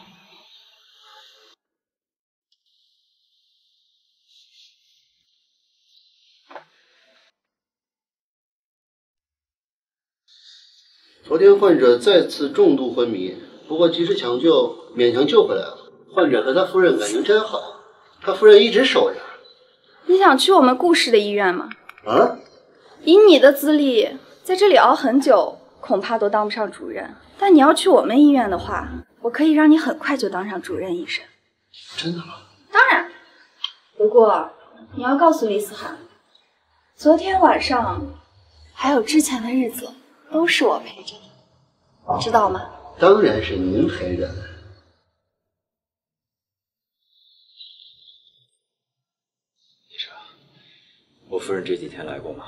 昨天患者再次重度昏迷，不过及时抢救，勉强救回来了。患者和他夫人感情真好，他夫人一直守着。你想去我们顾氏的医院吗？啊？以你的资历，在这里熬很久，恐怕都当不上主任。但你要去我们医院的话，我可以让你很快就当上主任医生。真的吗？当然，不过你要告诉李思涵，昨天晚上还有之前的日子，都是我陪着你，知道吗？当然是您陪着。我夫人这几天来过吗？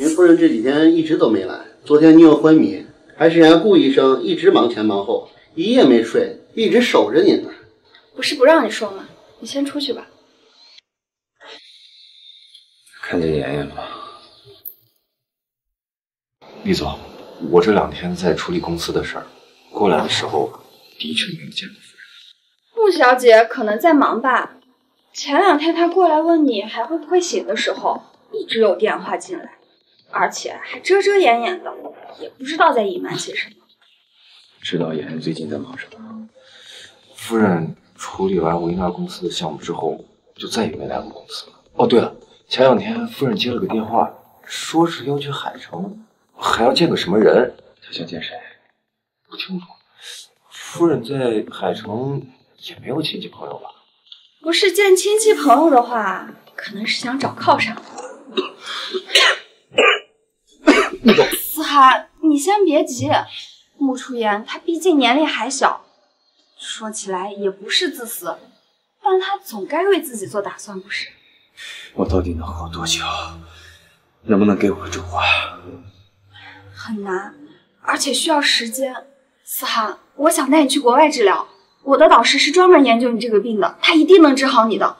您夫人这几天一直都没来，昨天您又昏迷，还是人家顾医生一直忙前忙后，一夜没睡，一直守着您呢。不是不让你说吗？你先出去吧。看见妍妍了吗？厉总，我这两天在处理公司的事儿，过来的时候的确没有见过夫人。穆小姐可能在忙吧。前两天她过来问你还会不会醒的时候，一直有电话进来，而且还遮遮掩掩的，也不知道在隐瞒些什么。知道妍妍最近在忙什么？夫人处理完维纳公司的项目之后，就再也没来过公司了。哦，对了，前两天夫人接了个电话，说是要去海城，还要见个什么人。她想见谁？不清楚。夫人在海城也没有亲戚朋友吧？不是见亲戚朋友的话，可能是想找靠山。<laughs> 思涵，你先别急，穆初言他毕竟年龄还小，说起来也不是自私，但他总该为自己做打算，不是？我到底能活多久？能不能给我个准话？很难，而且需要时间。思涵，我想带你去国外治疗。我的导师是专门研究你这个病的，他一定能治好你的。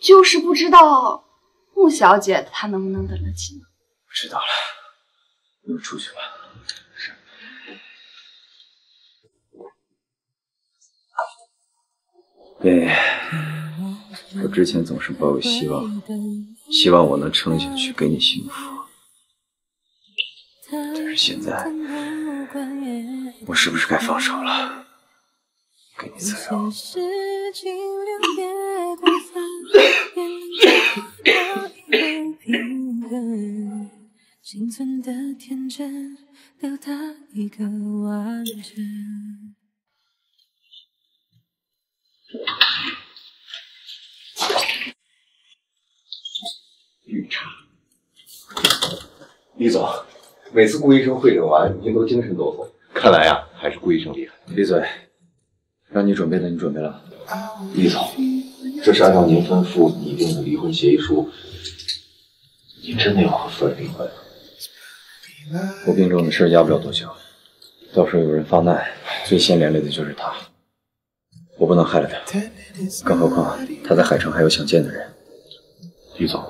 就是不知道穆小姐她能不能等得起呢？我知道了，你们出去吧。妍妍，我之前总是抱有希望，希望我能撑下去，给你幸福。但是现在，我是不是该放手了？给你自由。存的天真，留它一个完整。绿茶。李总，每次顾医生会诊完，您都精神抖擞，看来呀，还是顾医生厉害。闭嘴，让你准备的你准备了。李总，这是按照您吩咐拟定的离婚协议书，你真的要和夫人离婚？我病重的事压不了多久，到时候有人发难，最先连累的就是他。我不能害了他，更何况他在海城还有想见的人。李总，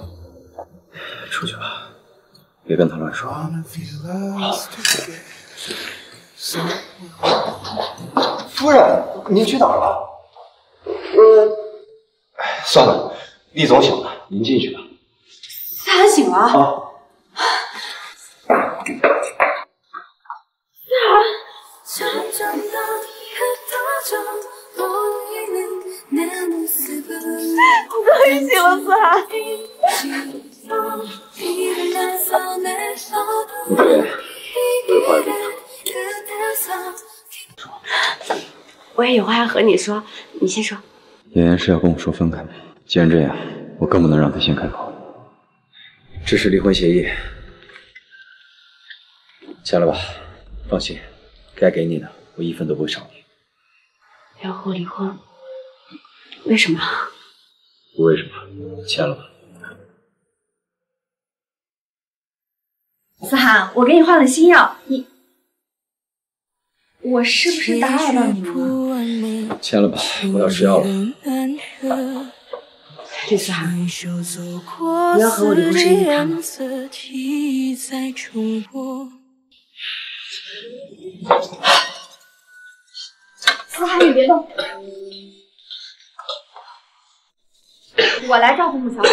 出去吧，别跟他乱说。夫人，您去哪儿了？呃，算了，厉总醒了，您进去吧。他还醒了。啊。我终于醒了，思涵。陆主任，我有话跟你我也有话要和你说，你先说。妍妍是要跟我说分开吗？既然这样，我更不能让她先开口。这是离婚协议，签了吧。放心，该给你的我一分都不会少你。要和我离婚？为什么？不为什么，签了吧。思涵，我给你换了新药，你我是不是打扰到你了？签了吧，我要吃药了。李思涵，你要和我离婚是因为他吗？思涵，你别动，<laughs> 我来照顾穆小姐。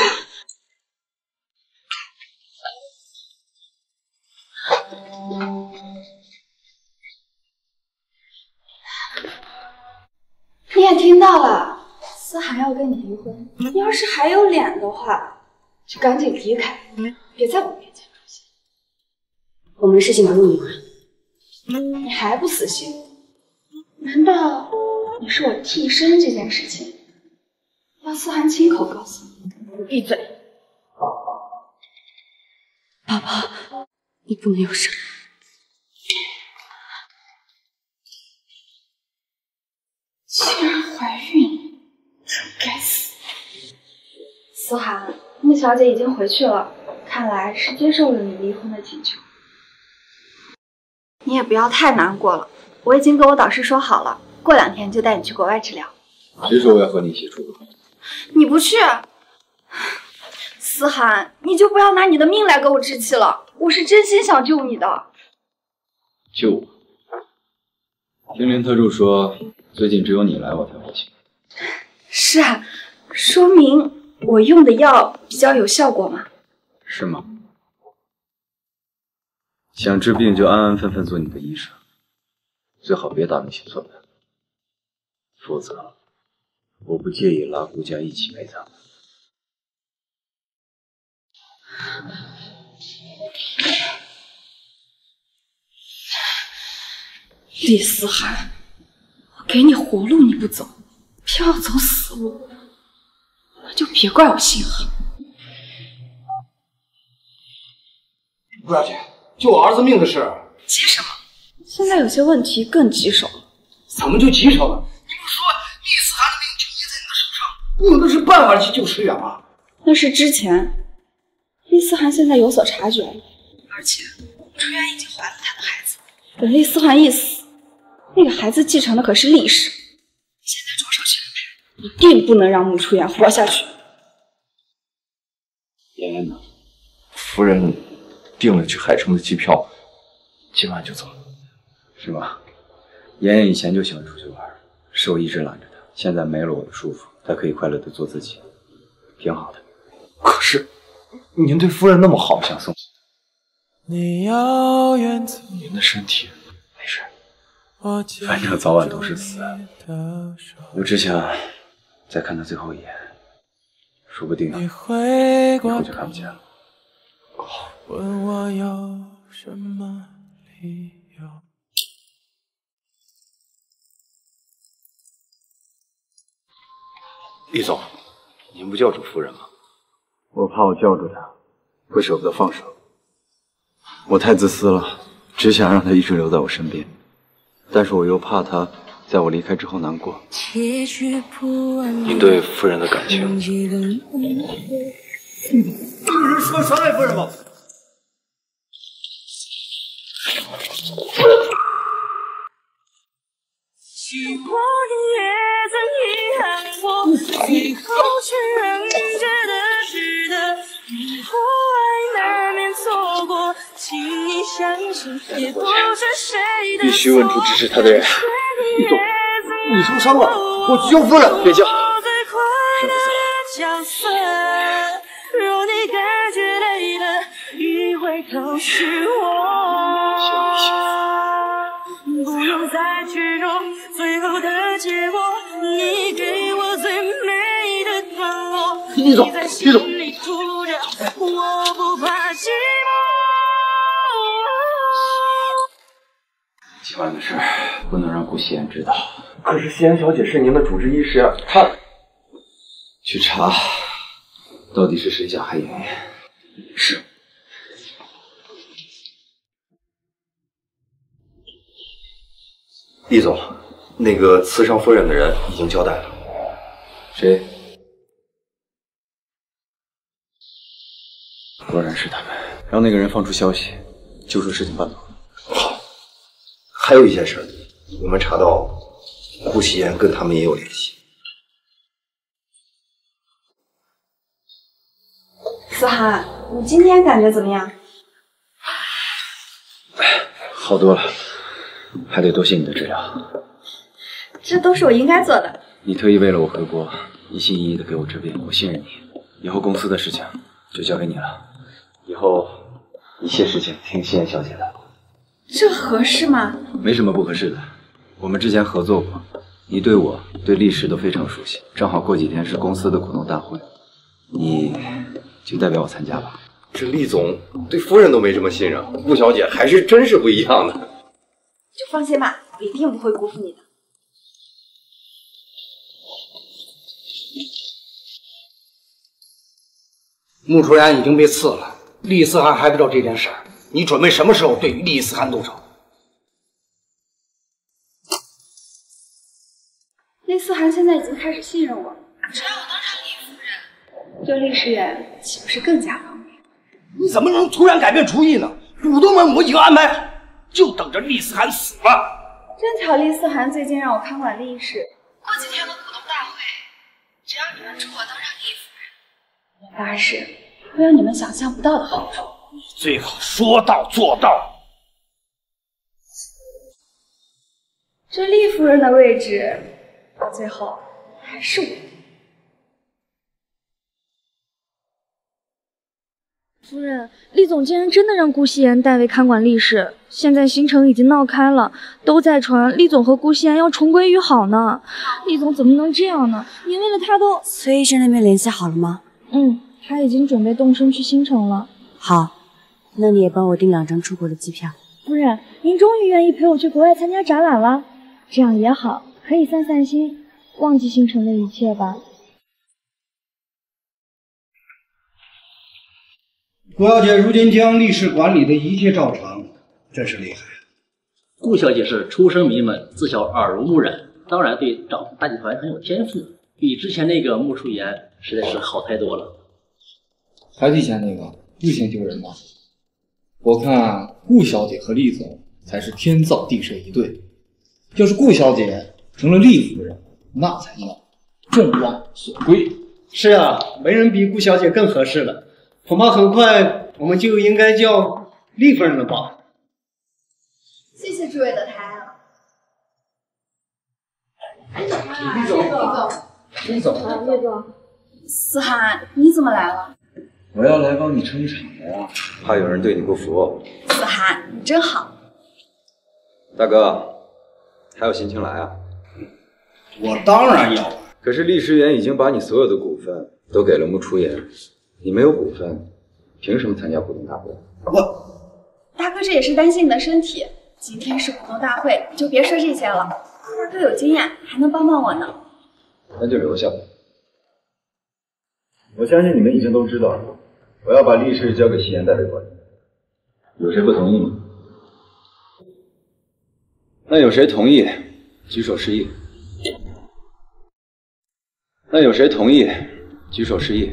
你也听到了，思涵要跟你离婚。你要是还有脸的话，就赶紧离开，别在我面前出现。我们的事情不用你管。你还不死心？难道你是我替身这件事情要思涵亲口告诉你？闭嘴！宝宝，你不能有事。竟然怀孕，真该死！思涵，穆小姐已经回去了，看来是接受了你离婚的请求。你也不要太难过了，我已经跟我导师说好了，过两天就带你去国外治疗。谁说我要和你一起出国？你不去，思涵，你就不要拿你的命来跟我置气了。我是真心想救你的。救我？听林特助说，最近只有你来，我才会请。是啊，说明我用的药比较有效果嘛。是吗？想治病就安安分分做你的医生，最好别打那些错盘，否则我不介意拉顾家一起陪葬。李思涵，我给你活路你不走，偏要走死路，那就别怪我心狠。顾小姐，救我儿子命的事，急什么？现在有些问题更棘手了。怎么就棘手了？你不说厉思涵的命就捏在你的手上，不能是办法去救迟远吗？那是之前，厉思涵现在有所察觉了，而且楚媛已经怀了他的孩子。等厉思涵一死，那个孩子继承的可是厉氏，现在着手去安排，一定不能让穆初远活下去。妍妍呢？夫人订了去海城的机票，今晚就走了。是吗？妍妍以前就喜欢出去玩，是我一直拦着她，现在没了我的束缚，她可以快乐的做自己，挺好的。可是您对夫人那么好，想送你要远走，您的身体没事，反正早晚都是死。我只想再看她最后一眼，说不定以后就看不见了。问我有什么理由？厉总，您不叫住夫人吗？我怕我叫住她，会舍不得放手。我太自私了，只想让她一直留在我身边，但是我又怕她在我离开之后难过。您对夫人的感情？不是说伤害夫人吗？过，最后却仍觉得值得。以后爱难免错过，请你相信，也不是谁的必须问出支持他的人。李总，你受伤了，我去救夫人。别叫，角色。若你感觉累了，一回头是我。落。李总，在李总心里住着，我不怕寂寞。今晚的事不能让顾夕颜知道。可是夕颜小姐是您的主治医师啊，她去查，到底是谁想害妍妍？是。易总，那个刺伤夫人的人已经交代了。谁？果然是他们，让那个人放出消息，就说事情办妥好。还有一件事，我们查到顾夕颜跟他们也有联系。思涵，你今天感觉怎么样？好多了，还得多谢你的治疗。这都是我应该做的。你特意为了我回国，一心一意的给我治病，我信任你。以后公司的事情就交给你了。以后一切事情听夕颜小姐的。这合适吗？没什么不合适的。我们之前合作过，你对我、对历史都非常熟悉。正好过几天是公司的股东大会，你就代表我参加吧。这厉总对夫人都没这么信任，顾小姐还是真是不一样的。就放心吧，我一定不会辜负你的。穆初言已经被刺了，厉思涵还不知道这件事儿。你准备什么时候对厉思涵动手？厉思涵现在已经开始信任我，只要我能让厉夫人做厉师员，岂不是更加方便？你怎么能突然改变主意呢？股东们我已经安排好，就等着厉思涵死了。真巧，厉思涵最近让我看管厉氏，过几天的股东大会，只要你们助我当上厉夫人，我发誓会有你们想象不到的好处。你最好说到做到。这厉夫人的位置，到最后还是我。夫人，厉总竟然真的让顾夕颜代为看管厉氏，现在新城已经闹开了，都在传厉总和顾夕颜要重归于好呢。厉总怎么能这样呢？您为了他都……崔医生那边联系好了吗？嗯，他已经准备动身去新城了。好，那你也帮我订两张出国的机票。夫人，您终于愿意陪我去国外参加展览了，这样也好，可以散散心，忘记新城的一切吧。顾小姐如今将历史管理的一切照常，真是厉害。顾小姐是出身名门，自小耳濡目染，当然对掌控大集团很有天赋，比之前那个穆初言实在是好太多了。还提前那个不行救人吗？我看顾小姐和厉总才是天造地设一对，要是顾小姐成了厉夫人，那才叫众望所归。是啊，没人比顾小姐更合适了。恐怕很快我们就应该叫厉夫人了吧？谢谢诸位的抬爱。厉总，厉总，厉总，思涵，你怎么来了？我要来帮你撑场的呀，怕有人对你不服。子涵，你真好。大哥，还有心情来啊？我当然要了。可是厉时源已经把你所有的股份都给了穆初言，你没有股份，凭什么参加股东大会？大哥这也是担心你的身体。今天是股东大会，你就别说这些了。大哥有经验，还能帮帮我呢。那就留下吧。我相信你们已经都知道，我要把力士交给西岩代为管理。有谁不同意吗？那有谁同意？举手示意。那有谁同意？举手示意。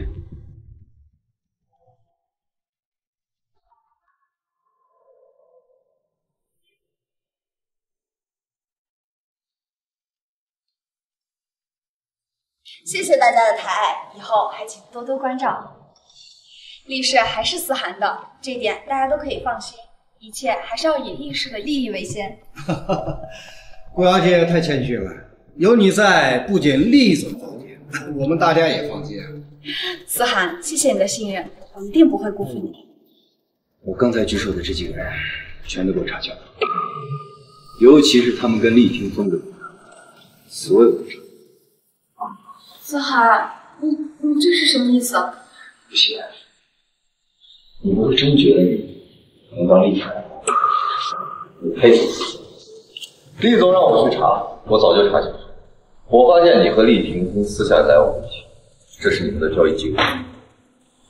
谢谢大家的抬爱，以后还请多多关照。力士还是思涵的，这一点大家都可以放心。一切还是要以力士的利益为先。<laughs> 顾小姐太谦虚了，有你在，不仅厉总放心，<laughs> 我们大家也放心。思涵，谢谢你的信任，我一定不会辜负你。我刚才举手的这几个人，全都给我查清，尤其是他们跟厉霆锋的所有的证。思涵，你你这是什么意思？不行，你不会真觉得你能当厉害？你佩服！厉总让我去查，我早就查清楚了。我发现你和厉霆锋私下来往不清，这是你们的交易记录。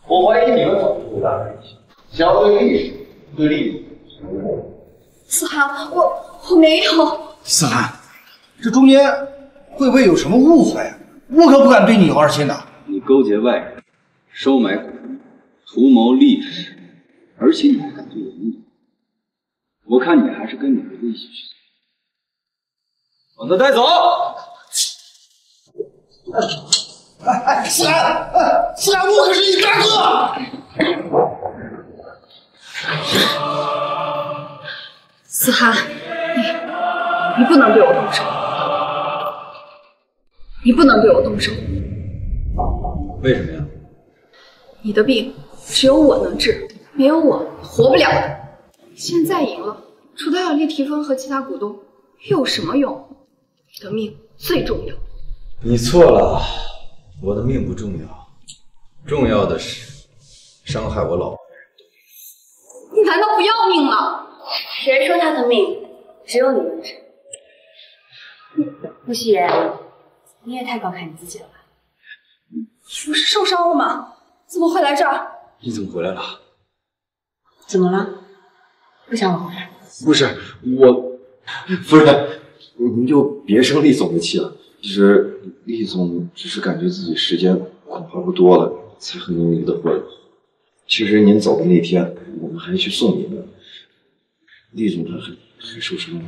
我怀疑你们早就勾搭在一起，想要对厉氏、对厉总成功。思涵，我我没有。思涵，这中间会不会有什么误会？我可不敢对你有二心的。你勾结外人，收买股，图谋利氏，而且你还敢对严总，我看你还是跟你儿子一起去。把他带走。哎哎，思涵，哎，思涵，我可是你大哥。思涵，你你不能对我动手，你不能对我动手。为什么呀？你的病只有我能治，没有我活不了的。现在赢了，除掉了厉提风和其他股东，又有什么用？你的命最重要。你错了，我的命不重要，重要的是伤害我老婆。你难道不要命了？谁说他的命只有你能治？顾夕颜，你也太高看你自己了吧？你不是受伤了吗？怎么会来这儿？你怎么回来了？怎么了？不想我回来？不是我，夫人，您就别生厉总的气了。其实厉总只是感觉自己时间恐怕不多了，才和您离的婚。其实您走的那天，我们还去送您呢。厉总他还还受伤了。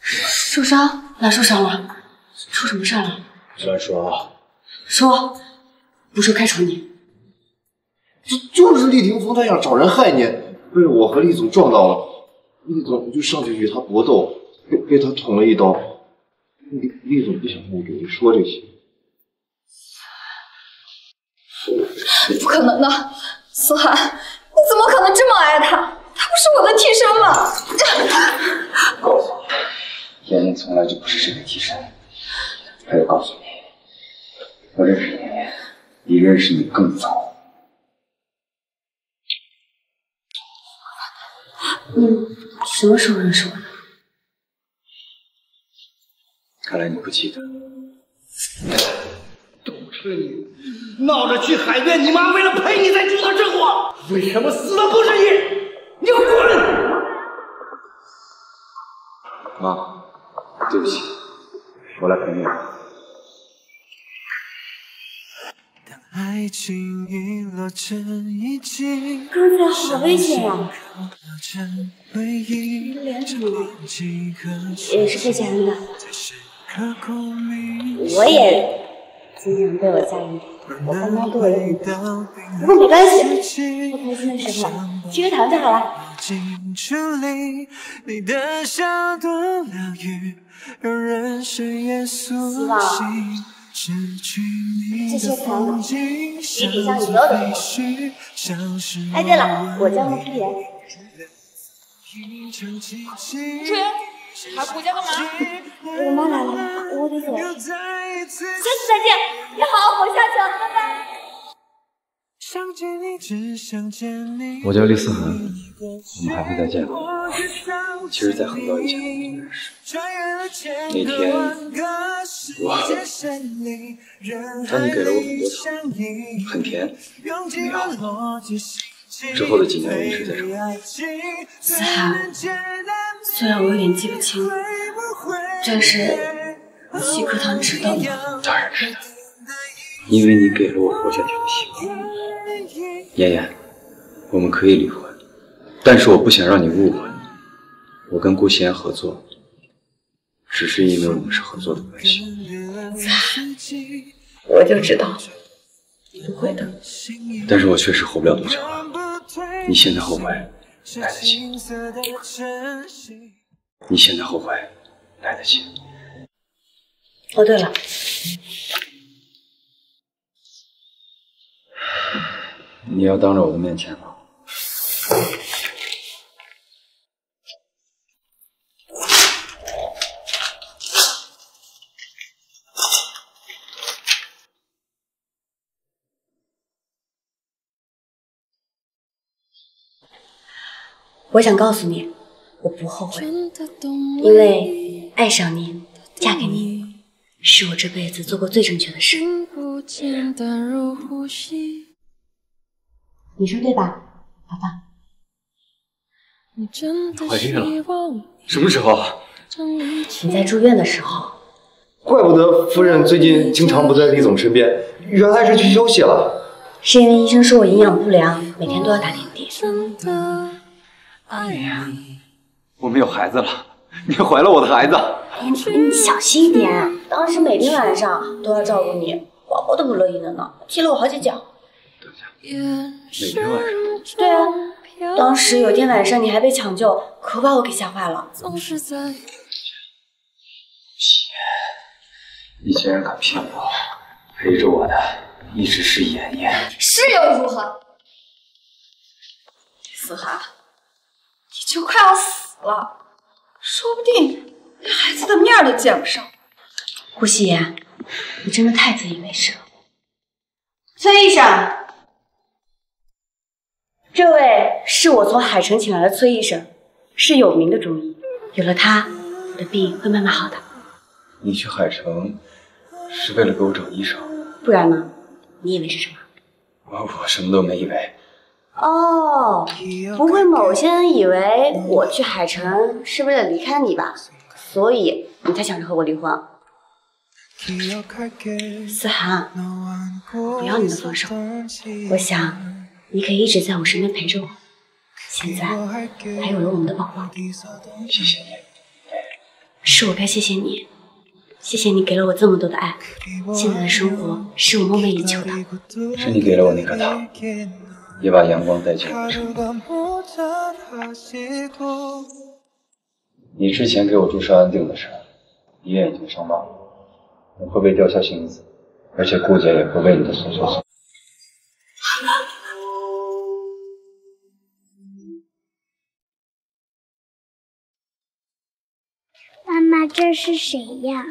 受伤？哪受伤了？出什么事了？乱说啊。说，不说开除你。就就是厉霆锋他想找人害你，被我和厉总撞到了，厉总就上去与他搏斗，被被他捅了一刀。厉厉总不想让我给你说这些。不可能的，苏涵，你怎么可能这么爱他？他不是我的替身吗？告诉你，妍妍从来就不是这个替身。还有告诉你，我认识妍妍，比认识你更早。你什么时候认识我的？看来你不记得。都是你，闹着去海边，你妈为了陪你才出的车祸，为什么死的不是你？你给我滚！妈，对不起，我来陪你。爱情遗落成遗迹，好危险呀！回忆脸怎么了？也也是被家人的。我也经常被我家人我爸妈对我也很好，不过没关系，不开心的时候吃个糖就好了。近距离，你的笑多疗愈，让人深夜苏醒。失去你的风景，像是废墟，像是哎，对了，我叫穆初言。初言，还顾家干嘛？我妈来了，我得走。下次再见，你好好活下去，拜拜。我叫厉思涵，我们还会再见吗？其实，在很早以前我们就认识。那天，我当你给了我很多糖，很甜，很好。之后的几年，我一直在找你。思涵，虽然我有点记不清，但是细课堂知道吗？当然知道，因为你给了我活下去的希望。妍妍，我们可以离婚，但是我不想让你误会，我跟顾夕颜合作，只是因为我们是合作的关系。我就知道你，不会的。但是我确实活不了多久了，你现在后悔来得及，你现在后悔来得及。哦，对了，你要当着我的面前吗？我想告诉你，我不后悔，因为爱上你，嫁给你，是我这辈子做过最正确的事。你说对吧，宝宝？怀孕了？什么时候？你在住院的时候。怪不得夫人最近经常不在厉总身边，原来是去休息了。是因为医生说我营养不良，每天都要打点滴。哎呀，我们有孩子了，你怀了我的孩子。你你小心一点，当时每天晚上都要照顾你，宝宝都不乐意了呢，踢了我好几脚。每天晚上？对啊，当时有天晚上你还被抢救，可把我给吓坏了。你竟然敢骗我！陪着我的一直是妍妍。是又如何？思涵，你就快要死了，说不定连孩子的面都见不上。顾夕颜，你真的太自以为是了。崔医生，这位是我从海城请来的崔医生，是有名的中医，有了他，我的病会慢慢好的。你去海城是为了给我找医生？不然呢？你以为是什么？我我什么都没以为。哦，不会某些人以为我去海城是为了离开你吧？所以你才想着和我离婚。思涵，不要你的放手，我想你可以一直在我身边陪着我。现在还有了我们的宝宝，谢谢你，是我该谢谢你，谢谢你给了我这么多的爱。现在的生活是我梦寐以求的。是你给了我那颗糖，也把阳光带进我的生活。你之前给我注射安定的事，医院已经上报了，我会被吊销薪资，而且顾姐也会为你的所作所为。妈妈，这是谁呀？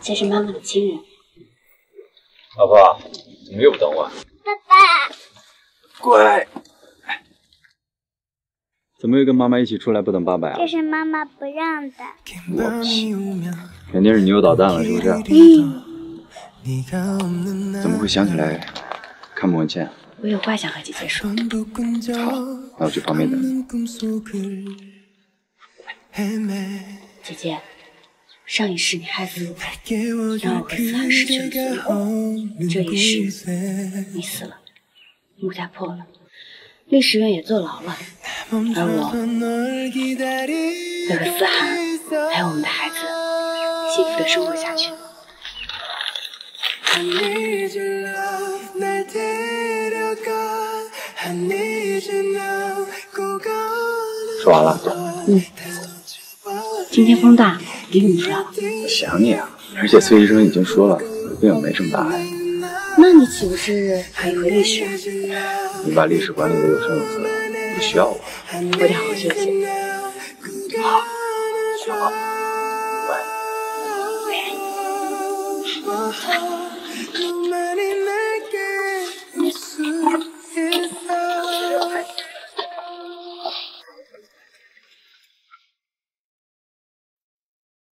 这是妈妈的亲人。老婆，怎么又不等我？爸爸，乖。怎么又跟妈妈一起出来不等爸爸呀？这是妈妈不让的。我气，肯定是你又捣蛋了，是不是？嗯，怎么会想起来看孟文倩？我有话想和姐姐说。好，那我去旁边等。姐姐，上一世你害死我，让我和思涵失去了自由。这一世你死了，穆家破了，厉时远也坐牢了，而我会和思涵还有我们的孩子幸福的生活下去。说完了。嗯。今天风大，你怎么出来了？我想你啊，而且崔医生已经说了，病没什么大碍。那你岂不是还有历史？你把历史管理得有声有色，不需要我。我得好好休息。好，走吧。